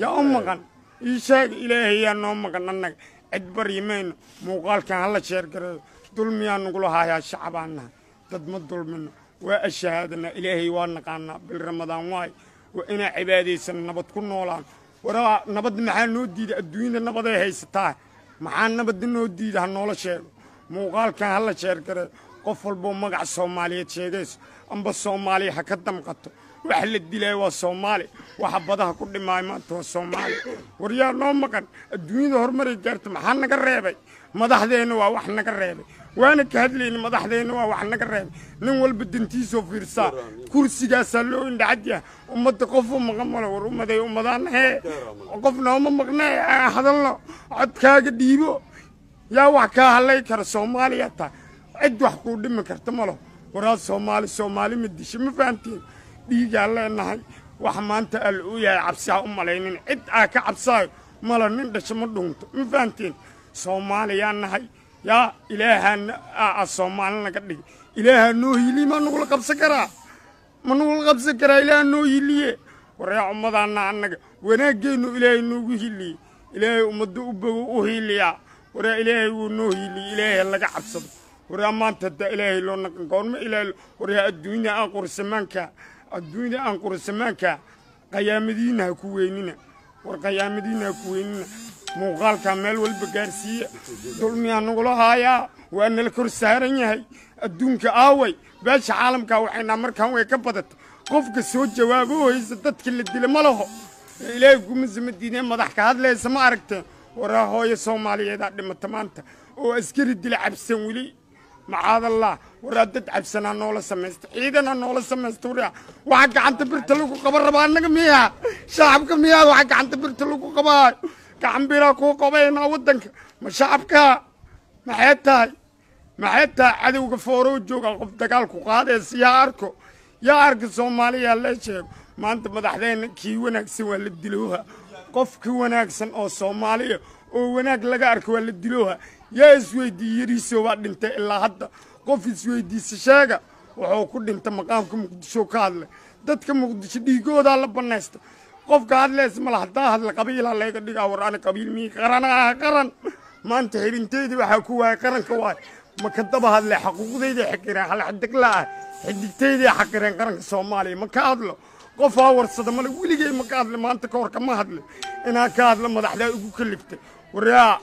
yaa u maqan ii sheega ilaahay yaa noo maqan annaga cid baryi mayno muuqaalkan hala sheergareeyo dulmiyaa nagula haayaa shacabaan nahay dad ma dulmino waa ashahaadanaa ilaahay waa naqaanaa bil ramadaan waay waa inaa cibaadaysan nabad ku noolaan waraa nabad maxaa noo diida adduunyada nabaday haysataa maxaa nabadda noo diida ha noola sheego muuqaalkan hala sheergareeyo qof walboo magaca soomaaliyeed sheegayso amba soomaaliya ha ka damqato waxa la dilaya waa soomaali. Waxa badaha ku dhimaayo maanta waa soomaali. War yaa noo maqan? Adduunyada horumaray gaarta maxaa naga reebay? Madaxdeenna waa wax naga reebay. Waana ka hadlayna madaxdeenna waa wax naga reebay. Nin walba dantiisoo fiirsaa. Kursigaasaa loo indhacadyaha ummadda qofu maqan malo war ummaday ummadaan hee. Nooma maqnee? Aan hadalno. Codkaaga dhiibo. Yaa wax kaa hadlay kara soomaaliya tahay cid wax kuu dhimi karta malo waraad soomaali soomaali ma disha ma fahantiin dhiigaa leenahay wax maanta alla u yahay cabsi ha u malaynin. Cid aa ka cabsaayo malo nin dhasho ma dhunto ma fahantiin? Soomaaliyaa nahay yaa ilaahaa aa soomaali naga dhigi ilaahaa noo hiliye maa nagula qabsan karaa? Ma nagula qabsan karaa ilaaha noo hiliye waryaa ummadaana annaga wanaaggeennu ilaahay noogu hiliye ilaahay ummadda u bogo u hiiliyaa waryaa ilaahay wuu noo hiliye ilaahay laga cabsado. Waryaa maanta haddaa ilaahay loo naqan goorma ilaahay waryaa adduunyada aan qursamaanka الدنيا أنقر السمكة قيام الدين هكويننا وقيام الدين هكوين مغال كامل والبقرسية دول ميان نقوله هايا. وأن الكرسارين هاي الدنيا آوي باش عالم كاوحين أمركان ويكبتت قفك سوى جوابه ويزددك اللي الدين ملوه. إليه قمز مدينة مضحك هاد ليس ما عركته وراهو يسوم عليه. داد لما تمانته وأسكر الدين عبسين وليه macaadallah waraa dad cabsanaa noola samaysta ciidanaa noola samaysta waraa waxa gacanta birta lagu qaba rabaa annaga miyaa shacabka miyaa waxa gacanta birta lagu qabaayo gacan biraa kuu qabaynaa waddanka. Ma shacabkaa maxay tahay? Maxay tahay cadowga foorow jooga qof dagaalku qaadaysa yaa arko? Yaa arka soomaaliya lee sheego. Maanta madaxdeenna kii wanaagsan waa la dilooha. Qof ka wanaagsan oo soomaaliya oo wanaag laga arka waa la dilooha yaa isweydiiye yariisoo waa dhintay ilaa hadda. Qof isweydiisa sheega wuxuu ku dhinta maqaamka muqdisho ka hadlay. Dadka muqdisho dhiigoodaa la banaysta qofka hadlaysa mala haddaa hadla qabiilaa layga dhigaa war ani qabiil mii qaran ah qaran. Maanta xirinteydii waxaa ku waaya qaranka waay ma ka daba hadle xaquuqdayday xaqireen hal xidigla ah. Xidigtayday xaqireen qaranka soomaaliya ma ka hadlo. Qof haa warsada male weligay ma ka hadle maanta ka hor kama hadle inaan ka hadlo madaxdaa igu kaliftay waryaa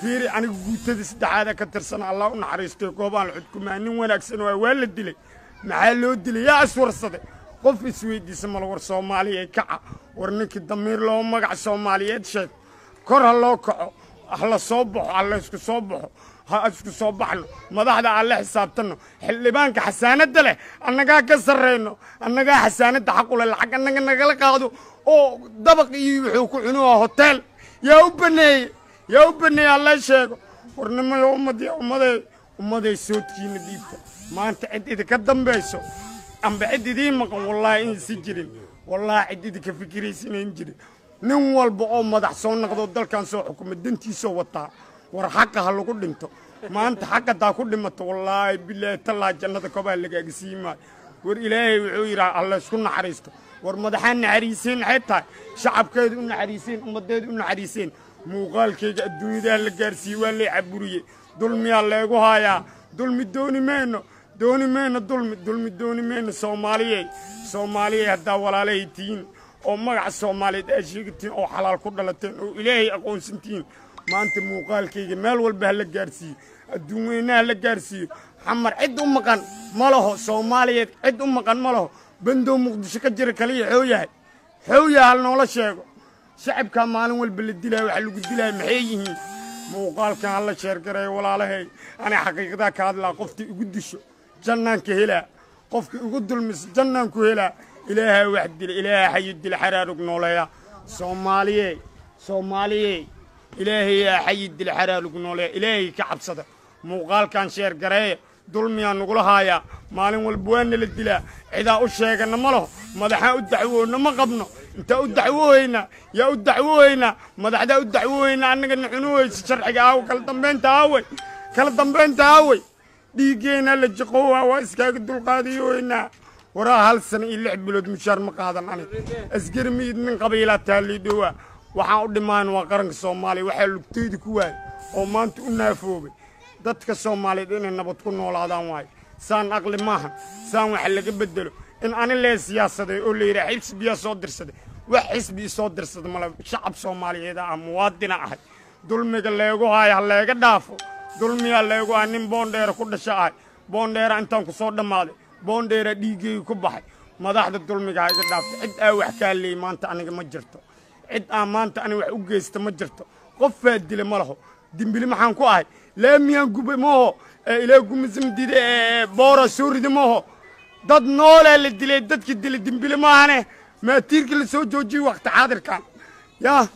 فيري أنا قلت هذا كتر سنة الله ونعريستي كوبان عندكم هني ولا أحسن ولا الدلي معلو الدلي يا أسور صدق قف السويد اسم الغر ورسو كع ورنيك الدمير لو ما قع سو مالية كره الله كع أهل صبح على إسك صبح ها إسك صبح له ما ده هذا على حساب تنو حل بانك حسان الدلي أنا قا كسر إنه أنا قا حسان الدحق ولا الحق أنا قا نقلك هذا أو دبق يروحوا كل إنه هوتيل يا أبني yaa u baneeye alla sheego warnimayo ummadii ummaday ummaday soodkiina dhiibta maanta cid idinka dambayso amba cid idiin maqan wallaahi inaysan jirin wallaahi cid idinka fikiraysa inayn jirin. Nin walba oo madax soo naqdo dalkan soo xukuma dantiisoo wataa war xaqa ha lagu dhinto. Maanta xaq haddaa ku dhimato wallaahi bilaahi tallaa jannada kobaa lagaaga sii maayo. War ilaahay wuxuu yidhaha alla isku naxariisto. War madaxaa naxariiseen maxay tahay shacabkeedu u naxariiseen ummaddeedu u naxariiseen muuqaalkayga adduunyadaa la gaarsiiyey waa lay caburiyey dulmiyaa leegu haayaa. Dulmi dooni mayno dooni mayno dulmi. Dulmi dooni mayno soomaaliyey soomaaliyey haddaa walaalahay tihiin oo magaca soomaaliyeed aad sheegatiin oo xalaal ku dhalateen oo ilaahay aqoonsantihiin maanta muuqaalkayga meel walba ha la gaarsiiyo adduun weynaha la gaarsiiyo xamar cid u maqan ma laho. Soomaaliyeed cid u maqan ma laho. Bandow muqdisho ka jira kaliya xoo yahay. Xoo yahay hal noola sheego shacabkaa maalin walba la dilaayo waxa lagu dilaayo maxay yihiin muuqaalkan hala sheergareeyo walaalahay ani xaqiiqadaa ka hadlaa qoftii igu disho jannaan ka helaa qofkii igu dulmiso jannaan ku helaa ilaahaa wax dila ilaahaa xayu dila xaraarug nooleeya soomaaliye soomaaliye ilaahayaa xayi dila xaraarug nooleeya ilaahay ka cabsada muuqaalkan sheergareeya دولميا نقولهايا مالين والبوين اللي تلا. إذا أشيك النملة ماذا حدعوه النما قبنا أنت أدعوه هنا. يا أدعوه هنا. ماذا حدا أدعوه هنا. عنك نحنوه. سشر حاجة أو كل طنبين تاوي. كل طنبين تاوي. ديجينا اللي جقوها واسكاك دول قاديو هنا. ورا هالسنة اللي حب بلود مشار مقادن عني أسكر ميد من قبيلة تالي دوا. وحاو دمان وقرنك صومالي. وحلو بتيد كوال. ومان تقولنا فوبي dadka soomaaliyeed inay nabad ku noolaadaan waayo saan aqli maaha saan wax laga bedelo. In ani lee siyaasaday oo la yidhaha xisbiyaa soo dirsaday. Wax xisbi soo dirsada male shacab soomaaliyeed ah muwaadina ahay. Dulmiga leegu haayo ha leega dhaafo. Dulmiyaa leegu ahay nin boondheera ku dhasha ahay boondheera intaan ku soo dhammaaday. Boondheera dhiiggeyga ku baxay. Madaxda dulmiga ha iga dhaafto cid aa wax kaa leeyay maanta aniga ma jirto. Cid aan maanta aniga wax u geysta ma jirto. Qofaa dila ma laho. Dimbili maxaan ku ahay rida maho dad noolaa la dilay dadka dilay dimbili maahane maatiirka la soo joojiyey wakti xaadirkan yaa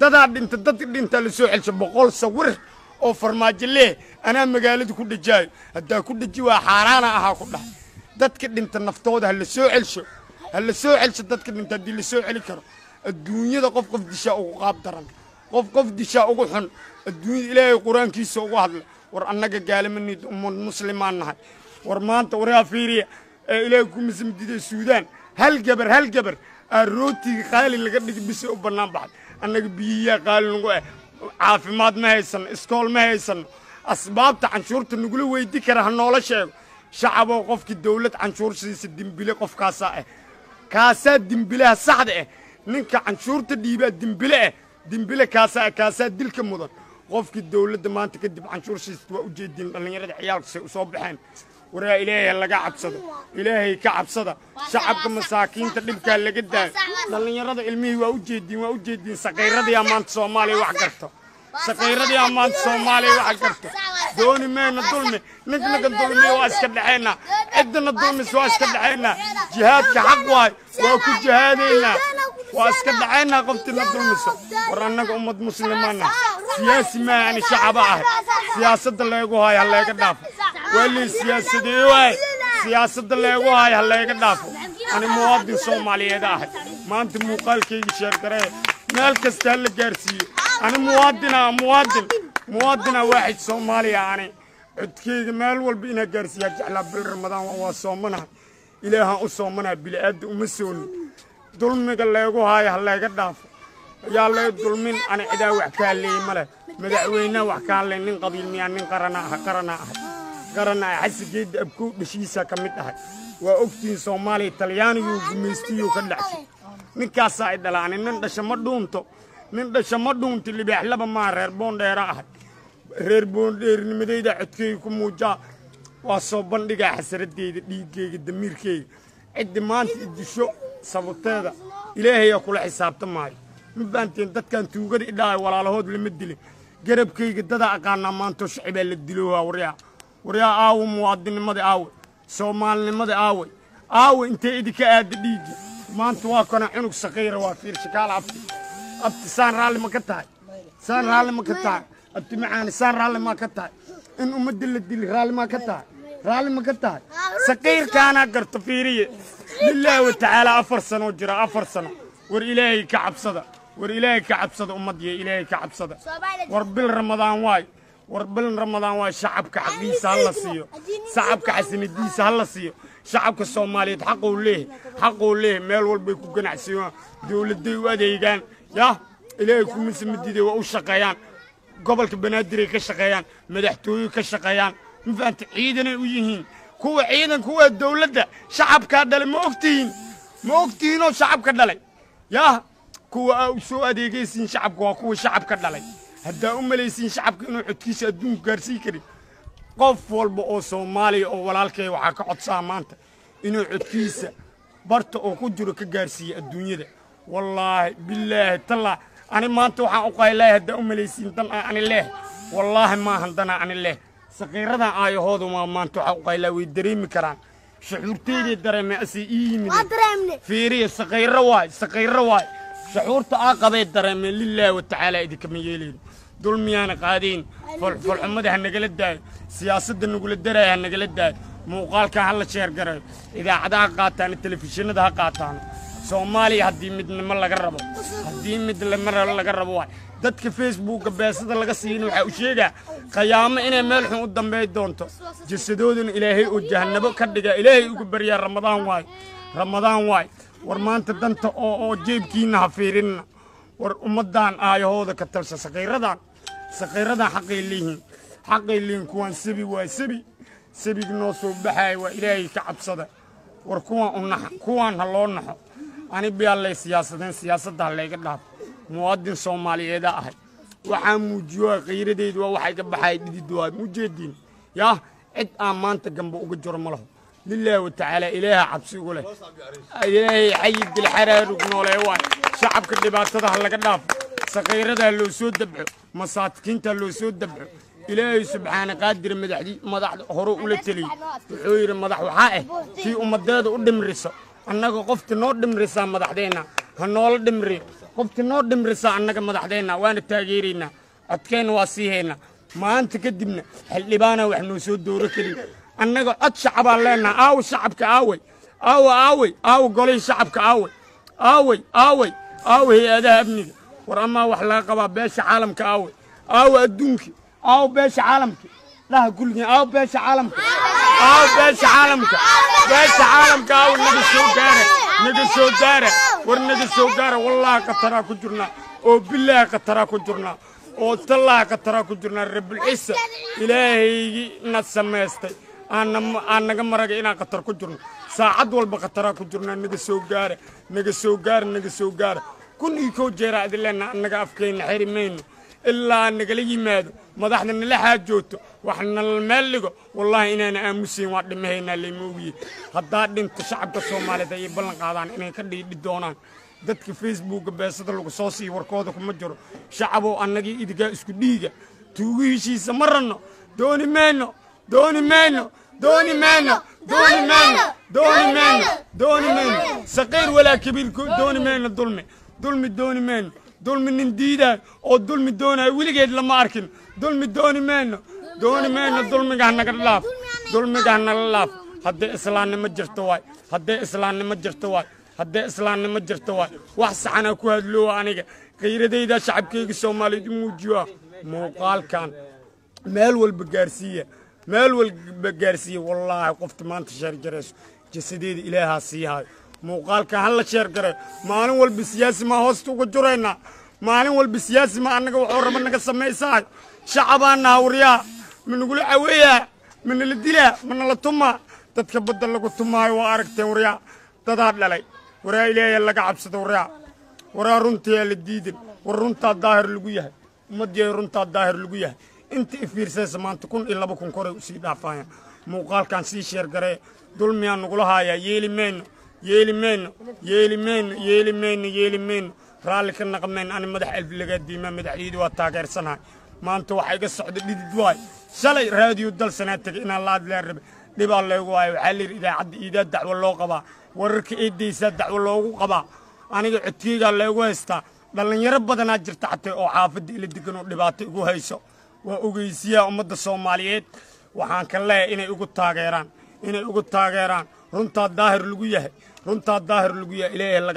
dadaa dhinta dad dhintaa la soo celsha boqol sawir oo farmaajo leeh anaa magaalada ku dhajaayo haddaa ku dhaji waa xaaraana ahaa ku dhahay dadka dhinta naftooda ha la soo celsho ha la soo celsho dadka dhinta haddii la soo celi karo adduunyada qof qof dishaa ugu qaab daran qof qof dishaa ugu xun الدنيا إلهي القرآن كي سوى هذا ورأناك قال من أم المسلمان نحن ورمانت ورها فيري إيه إلهي كم اسم دي دي السودان. هل قبر هل قبر؟ الروتي خالي اللي قد بسي أبنا بعد. أنك بيهي قال لنقو إيه، عافي ماد ما هيسن إسكول ما هيسن. أسباب تا عنشورت ويدي كره النولة شعب شعب وقفك الدولة عنشورت سيس الدنبلة قف كاسا إيه. كاسا الدنبلة صحد ننك عنشورت ديبا الدنبلة دنبلة كاسا كاسا دلك مضر. قفك الدولة ما أنت كده بعنشور سيست وأجد اللي يرد حيال سوصوب الحين ورا إلهي اللي قاعد صدى. إلهي كعب صدى. شعبك مساكين تلب كان اللي جدا اللي يرد علمي وأجد وأجد سقير يا ما أنت صومالي وحقرته سقير يا ما أنت صومالي وحقرته دوني ما نظلم نجنا نظلم واسكت عينا عدنا نظلم واسكت عينا جهاد كحق واي. وكل جهادنا واسكب عينا قمت نبض المسا ورانا قمت مسلمانا سياسة ما يعني شعب أهل. سياسة اللي يقوها يا الله يقدافة ولي سياسة دي سياسة اللي يقوها يا الله يقدافة أنا مواطن صومالي يا داهل ما أنت مقال كي يشير كري مالك استهل جرسي أنا مواطن مواطن مواطن واحد صومالي يعني. اتكي مال والبينا جرسي يجعل بالرمضان وصومنا إليها أصومنا بالعد ومسؤول dulmiga leegu haayo ha leega dhaafo yaa lee dulmin ani cidaa wax ka hadleeyey ma leh madaxweynaha wax ka hadlay nin qabiil miyaa nin qarana ah qarana ahay qarana ah xasigeedda abkow dhashiisa ka mid ahay waa ogtihiin soomaaliya talyaaniguu gumaystiyuu ka dhacshay ninkaasaa ay dhalaani nin dhasha ma dhuunto nin dhasha ma dhuunto libaaxlaba maa reer boondheera ahay reer boondheernimadayda codkeyga ku muujaa waa soo bandhigaa xasaradeyda dhiiggeyga damiirkeyga ciddi maanta idisho سبوتادا إلهي يقول حساب تماي مبانتين تتكن توجد إلا ولا على هود المدلي قرب كي قد أقارن ما أنتو شعب اللي تدلوها وريا وريا آو مواطن ما ده آوي سو مال ما ده آوي آوي أنت إدك أد ديج ما أنتو أكون عنك صغير وافير شكال عبتي عبتي سان رالي ما كتاي سان رالي ما كتاي عبتي معاني سان رالي ما كتاي إن أمد اللي تدلي رالي ما كتاي رالي ما كتاي صغير كان أقدر تفيريه لله وتعالى أفر سنة وجرى أفر سنة والإلهي كعب صدى والإلهي كعب صدى أمتي إلهي كعب صدى ورب رمضان واي ورب رمضان واي شعب كعبيس الله سيو. شعب كعسم الديس الله سيو. شعب الصومالي حقوا ليه حقوا ليه. مال والبيك وكنا عسيو دول الدو أدي كان يا إلهي كم اسم الديو وشقيان قبل كبنادري كشقيان. مدحتوي كشقيان. مفانت عيدنا ويهين. كوا عينن كوا الدولة شعب كذا الموقتين موقتين أو شعب كذا لي يا كوا شو أديكي سين شعب كو كوا شعب كذا لي هدا أم لي سين شعب كنا عطيش أدم قرسي كري قفول بأسو مالي أو ولالك وحك عطسامانت إنه عطيش برت أو كجروك قرسي الدنيا ده والله بالله تلا أنا ما توحى أقول له هدا أم لي سين تلا أنا له والله ما هندنا أنا له سقيرده آي هذا ما مانتو تحو قيل ويدريم كران شعورتي يدري ما أسيء من فيري سقير واي سقير واي شعور آقبة يدري لله وتعالى إذا كم يلين دول ميانا قادين فر فر حمد هن قال سياسة نقول الدرة هن قال مو قال كهلا شير قرب إذا عدا قاتان التلفزيون ده قاتان سومالي هدي مدن ملا قربوا هدي مدن مرة ملا قربوا دت كفيسبوك بس هذا لقسيين وحشيجة قيام إنا ملح قدام بيت دونتو جسدود إلهي وجه النبو كدجا إلهي وكبر يا رمضان واي رمضان واي ورمان تدنتو أو أو جيب كينا فيرنا ورمضان آي هذا كتلس سقير رضان سقير رضان حقي ليهم حقي ليهم كون سبي واي سبي سبي جنوس وبحاي وإلهي كعب صدق وركوان النح كوان هلا النحو أنا بيعلى سياسة سياسة دالي كده مواطن سومالي هذا أحد وحن مجوا غير دي دوا وحيك بحاي دي دوا مجدين يا إت أمان تجمع أقجر مله لله وتعالى إله عبسي قله إله عيد الحرير وقنول أيوان شعب كده بات ده هلا كده صغير ده اللي سود دبع مسات كنت اللي سود دبع إله سبحانه قادر مدحدي مدح هروق ولا تلي غير مدح وحائه في أمد ده قدم رسالة أنك قفت نودم رسا مدحدينا. هنول دمري. قفت نودم رسا أنك مدحدينا. وين التاجيرينا أتكين واسيهينا. ما أنت كدبنا. حلبانا وإحنا نسود دوركري أنك أتشعب علينا. أو شعبك أوي. أو أوي. أو قولي شعبك أوي. أوي. أوي. أوي يا ابني. ورما وحلاقة باش عالمك أوي. أو أدونك. أو باش عالمك. لا قولني. أو باش عالمك. Wallaahi khataraa ku jirnaa oo bilaahi khataraa ku jirnaa oo tallaahi khataraa ku jirnaa rabulcisa ilaahaygii na samaystay aan naga maraga inaan khatar ku jirno saacad walba khataraa ku jirnaa naga soo gaara naga soo gaara naga soo gaara kun iyo kow jeeraa idin leenna annaga afkeenna xeri mayno إلا نقلي مادو ما دحنا نلحى جوتو. وحنا الملقو والله إنا نأمسين وعدي مهينا اللي موبي هداد أنت شعب الصومالي ذا يبلن قادان إنا كدي دونان دتك فيسبوك بس دلوك صوصي وركودك مجرو. شعبو أنقي إدقاء إسكو ديجا توقيشي سمرنو. دوني مينو دوني مينو دوني مينو دوني مينو دوني مينو دوني مينو صغير ولا كبير دوني مينو الظلمي ظلمي دوني مينو دول من نديدا أو دول من دونا ويلي لما أركن دول من دوني من دوني من دول من جهنم اللاف دول من جهنم اللاف هدي إسلام مجرتواي هدي إسلام مجرتواي هدي إسلام مجرتواي وحسن أنا كوهلو أنا كير ديدا شعب كي الصومالي موجوا موقال كان. مال والبجارسية مال والبجارسية والله قفت ما أنت شرجرش جسديد إلهها سيها siihaayo muuqaalkan hala sheergaray maalin walba siyaasi maa hoosta uga juraynaa maalin walba siyaasi ma annaga waxuu raba naga samaysaayo shacabaa naawriyaa ma nagula caweeyaa ma nala dilaa ma nala tumaa dadka badda lagu tumaayo waa aragteen waryaa dadaa dhalay. Waraa ilaahay laga cabsado waryaa waraa runtayaa la diidan war runtaa daahir lagu yahay. Ummaddiiay runtaa daahir lagu yahay. Inta i fiirsaysa maanta kun iyo laba kun koray u sii dhaafayaan muuqaalkan sii sheergaree dulmiyaa nagula haayaa yeeli mayno yeeli mayno yeeli mayno yeeli mayno raalli ka naqmayn ani madax elfi lagaa diimaa madaxdiidi waa taageersanahay. Maanta waxaa iga socda dhidid waay. Shalay raadiyo dalsanaa tegay inaan la hadlaa rabe dhibaa leegu waayo. Waxaa layidhi idaacadda iidaa dacwo loo qabaa. Wararka eedaysaa dacwo loogu qabaa. Aniga codkeygaa leegu haystaa dhallinyaro badanaa jirta xatee oo xaafadda ila degan oo dhibaato igu hayso. Waa ogeysiyaha ummadda soomaaliyeed. Waxaan ka leeyahay inay ugu taageeraan. Inay ugu taageeraan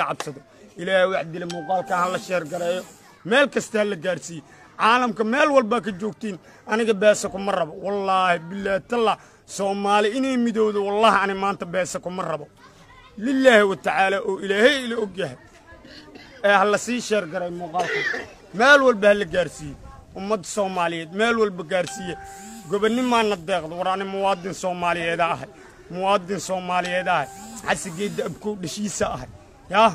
cabsado ilaahay wax dila muuqaalkan hala sheergareeyo meel kastaa la gaarsiiye caalamka meel walbaa ka joogtiin aniga beesa kuma rabo wallaahi bilaahi tallah soomaali inay midowdo wallaahi ani maanta beesa kuma rabo lilaahi wa tacaala oo ilaahay ila og yahay ee hala sii sheergaray muuqaalkan meel walba hala gaarsiiye ummadda soomaaliyeed meel walba gaarsiiye gobonnimaana deeqdo war ani muwaadin soomaaliyeeda ahay muwaadin soomaaliyeed ahay xasigeedda abkow dhashiisa ahay yaa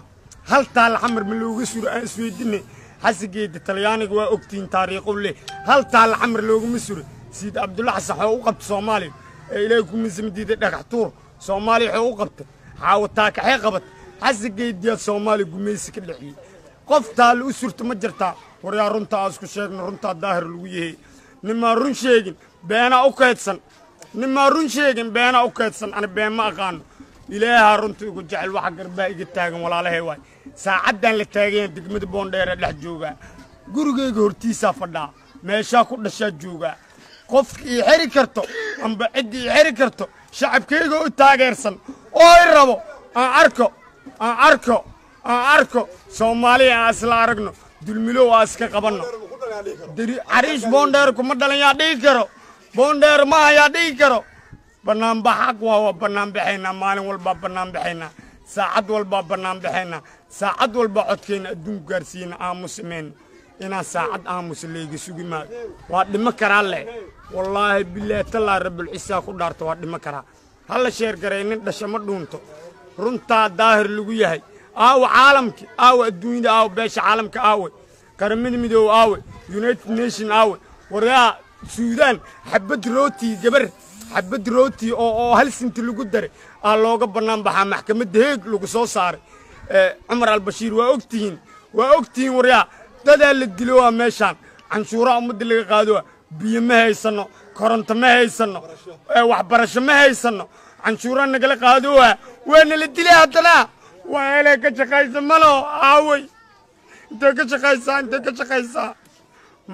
hal taal xamar ma looga suro aan isweydinay xasigeedda talyaaniga waa ogtihiin taariikhu leh hal taal xamar looguma suro xasan xoo u qabta soomaaliya ee ilaahay ku misamadiida dhagax tuur soomaaliya xoo u qabta xaawataakaxee qabat xasigeeddiyaa soomaaliya gumaysi ka dhexiyey qof taalla u surta ma jirtaa waryaa runtaa aan isku sheegno runtaa daahir lagu yahay nimaa run sheegin beenaa u kaydsan ani been ma aqaano ilaahaa runta igu jecel waxa garbaa iga taagan walaalahay waay. Saacaddaan la taaganya degmada boondheere dhex joogaa gurigayga hortiisaa fadhaa meeshaa ku dhashaa joogaa qofka ii xeri karto amba cidda ii xeri karto shacabkayga u taageersan oo i rabo aan arko aan arko aan arko soomaaliya aan isla aragno dulmilow aa iska qabanno. Cariish boondheer kuma dhalan yaa dhigi karo dhigi karo bannaanbax xaq waa waa bannaan baxaynaa maalin walbaa bannaan baxaynaa saacad walbaa bannaan baxaynaa saacad walbaa codkeenna adduunku gaarsiiyena aamusameen inaan saacad aamusa layga sugi maayo waa dhimo karaa leh wallaahi bilaahi tallaa rabbulcisaa ku dhaarto waa dhimo karaa halla sheergaray nin dhasha ma dhuunto runtaa daahir lagu yahay aawa caalamki aawa adduunyada aawa beesha caalamka aawe qaramada midoobe aawe united nation aawe waryaa السودان حبت روتي جبر حبت روتي أو أو هل سنت لقدر الله قبرنا بها محكمة هيك لقصو صار. أه، عمر البشير وأكتين وأكتين وريا تدل الدلوا ماشان عن شورا مدلق قادوا هي هيسنو كرنت ما هيسنو وحبرش ما هي هيسنو أه، عن شورا نقل قادوا وين اللي الدلوا تلا وين اللي شقيس ملو عوي تك شقيسان تك شقيسان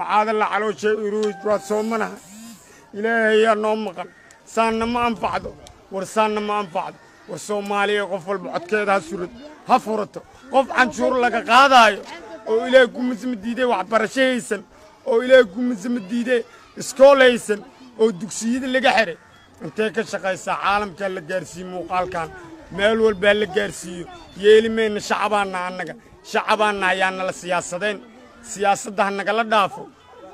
macaadalla calooshay uruuj waa soomanaha ilaahayaa noo maqan. Saanna ma anfacdo. War saanna ma anfacdo. War soomaaliya qof walba codkeeda ha surad ha furato. Qof canshuur laga qaadaayo oo ilaahay kumisama diiday waxbarasho haysan oo ilaahay kumisama diiday iskool haysan oo dugsiyada laga xiray intay ka shaqaysaa caalamkaa la gaarsiiye muuqaalkan? Meel walbaa la gaarsiiyo. Yeeli mayna shacabaanna annaga. Shacabaanna ayaa nala siyaasadeen siyaasadda ha nagala dhaafo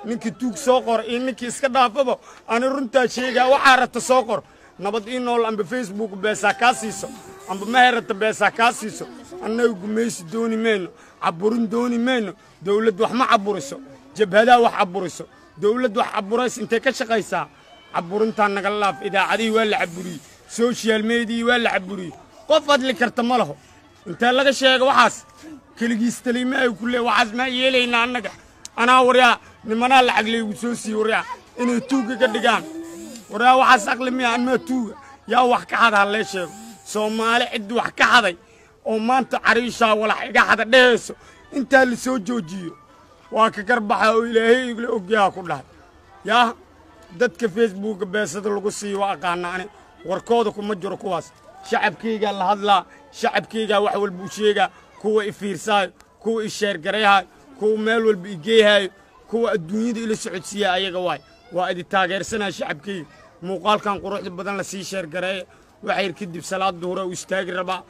ninkii tuug soo qora iyo ninkii iska dhaafaba ani runtaa sheegaa waxaa rabta soo qor nabad ii nool amba facebook beesaa kaa siiso amba maherata beesaa kaa siiso annaga gumaysi dooni mayno caburin dooni mayno dawladd wax ma caburiso jabhadaa wax caburiso dowladd wax caburays intay ka shaqaysaa caburintaa naga laaf idaacadihii waa la caburiyey social mediyii waa la caburiyey qof hadli karta ma laho intee laga sheega waxaas كل جيستلي ما يقوله وعزم يلي نانجا أنا وريا نمنا العقل يوسوسي وريا إنه توك كده كان وريا وعسق لمي أنا توك يا وحكة هذا ليش سومالي عد وحكة هذاي وما أنت عريشة ولا حاجة هذا ليش أنت اللي سو جوجيو وأكبر بحوي له يقول أوكي أكلها يا دتك فيسبوك بس تلقو سي وأقانعني وركودكم مجركواس شعب كيجا الله هذا شعب كيجا وحول بوشيجا كو إفيرساي كو إشير جريهاي كو ميلو البيجيهاي كو الدنيا دي اللي سعود سيا أي جواي وأدي تاجر سنة شعب كي مقال كان قروح بدن لسي شير جري وعير كدي بصلاة دورة وإستاج ربع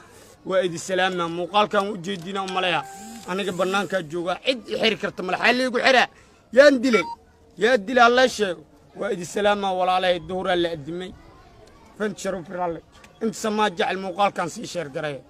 وأدي سلامنا مقال كان وجدينا أملايا أنا كبرنان كجوا عد حير كرت مل حالي وحرة يندلي يدلي الله الشيخ وأدي سلامنا ولا عليه الدورة اللي قدمي فانت شرف رالك انت سماجع المقال كان سي شير جري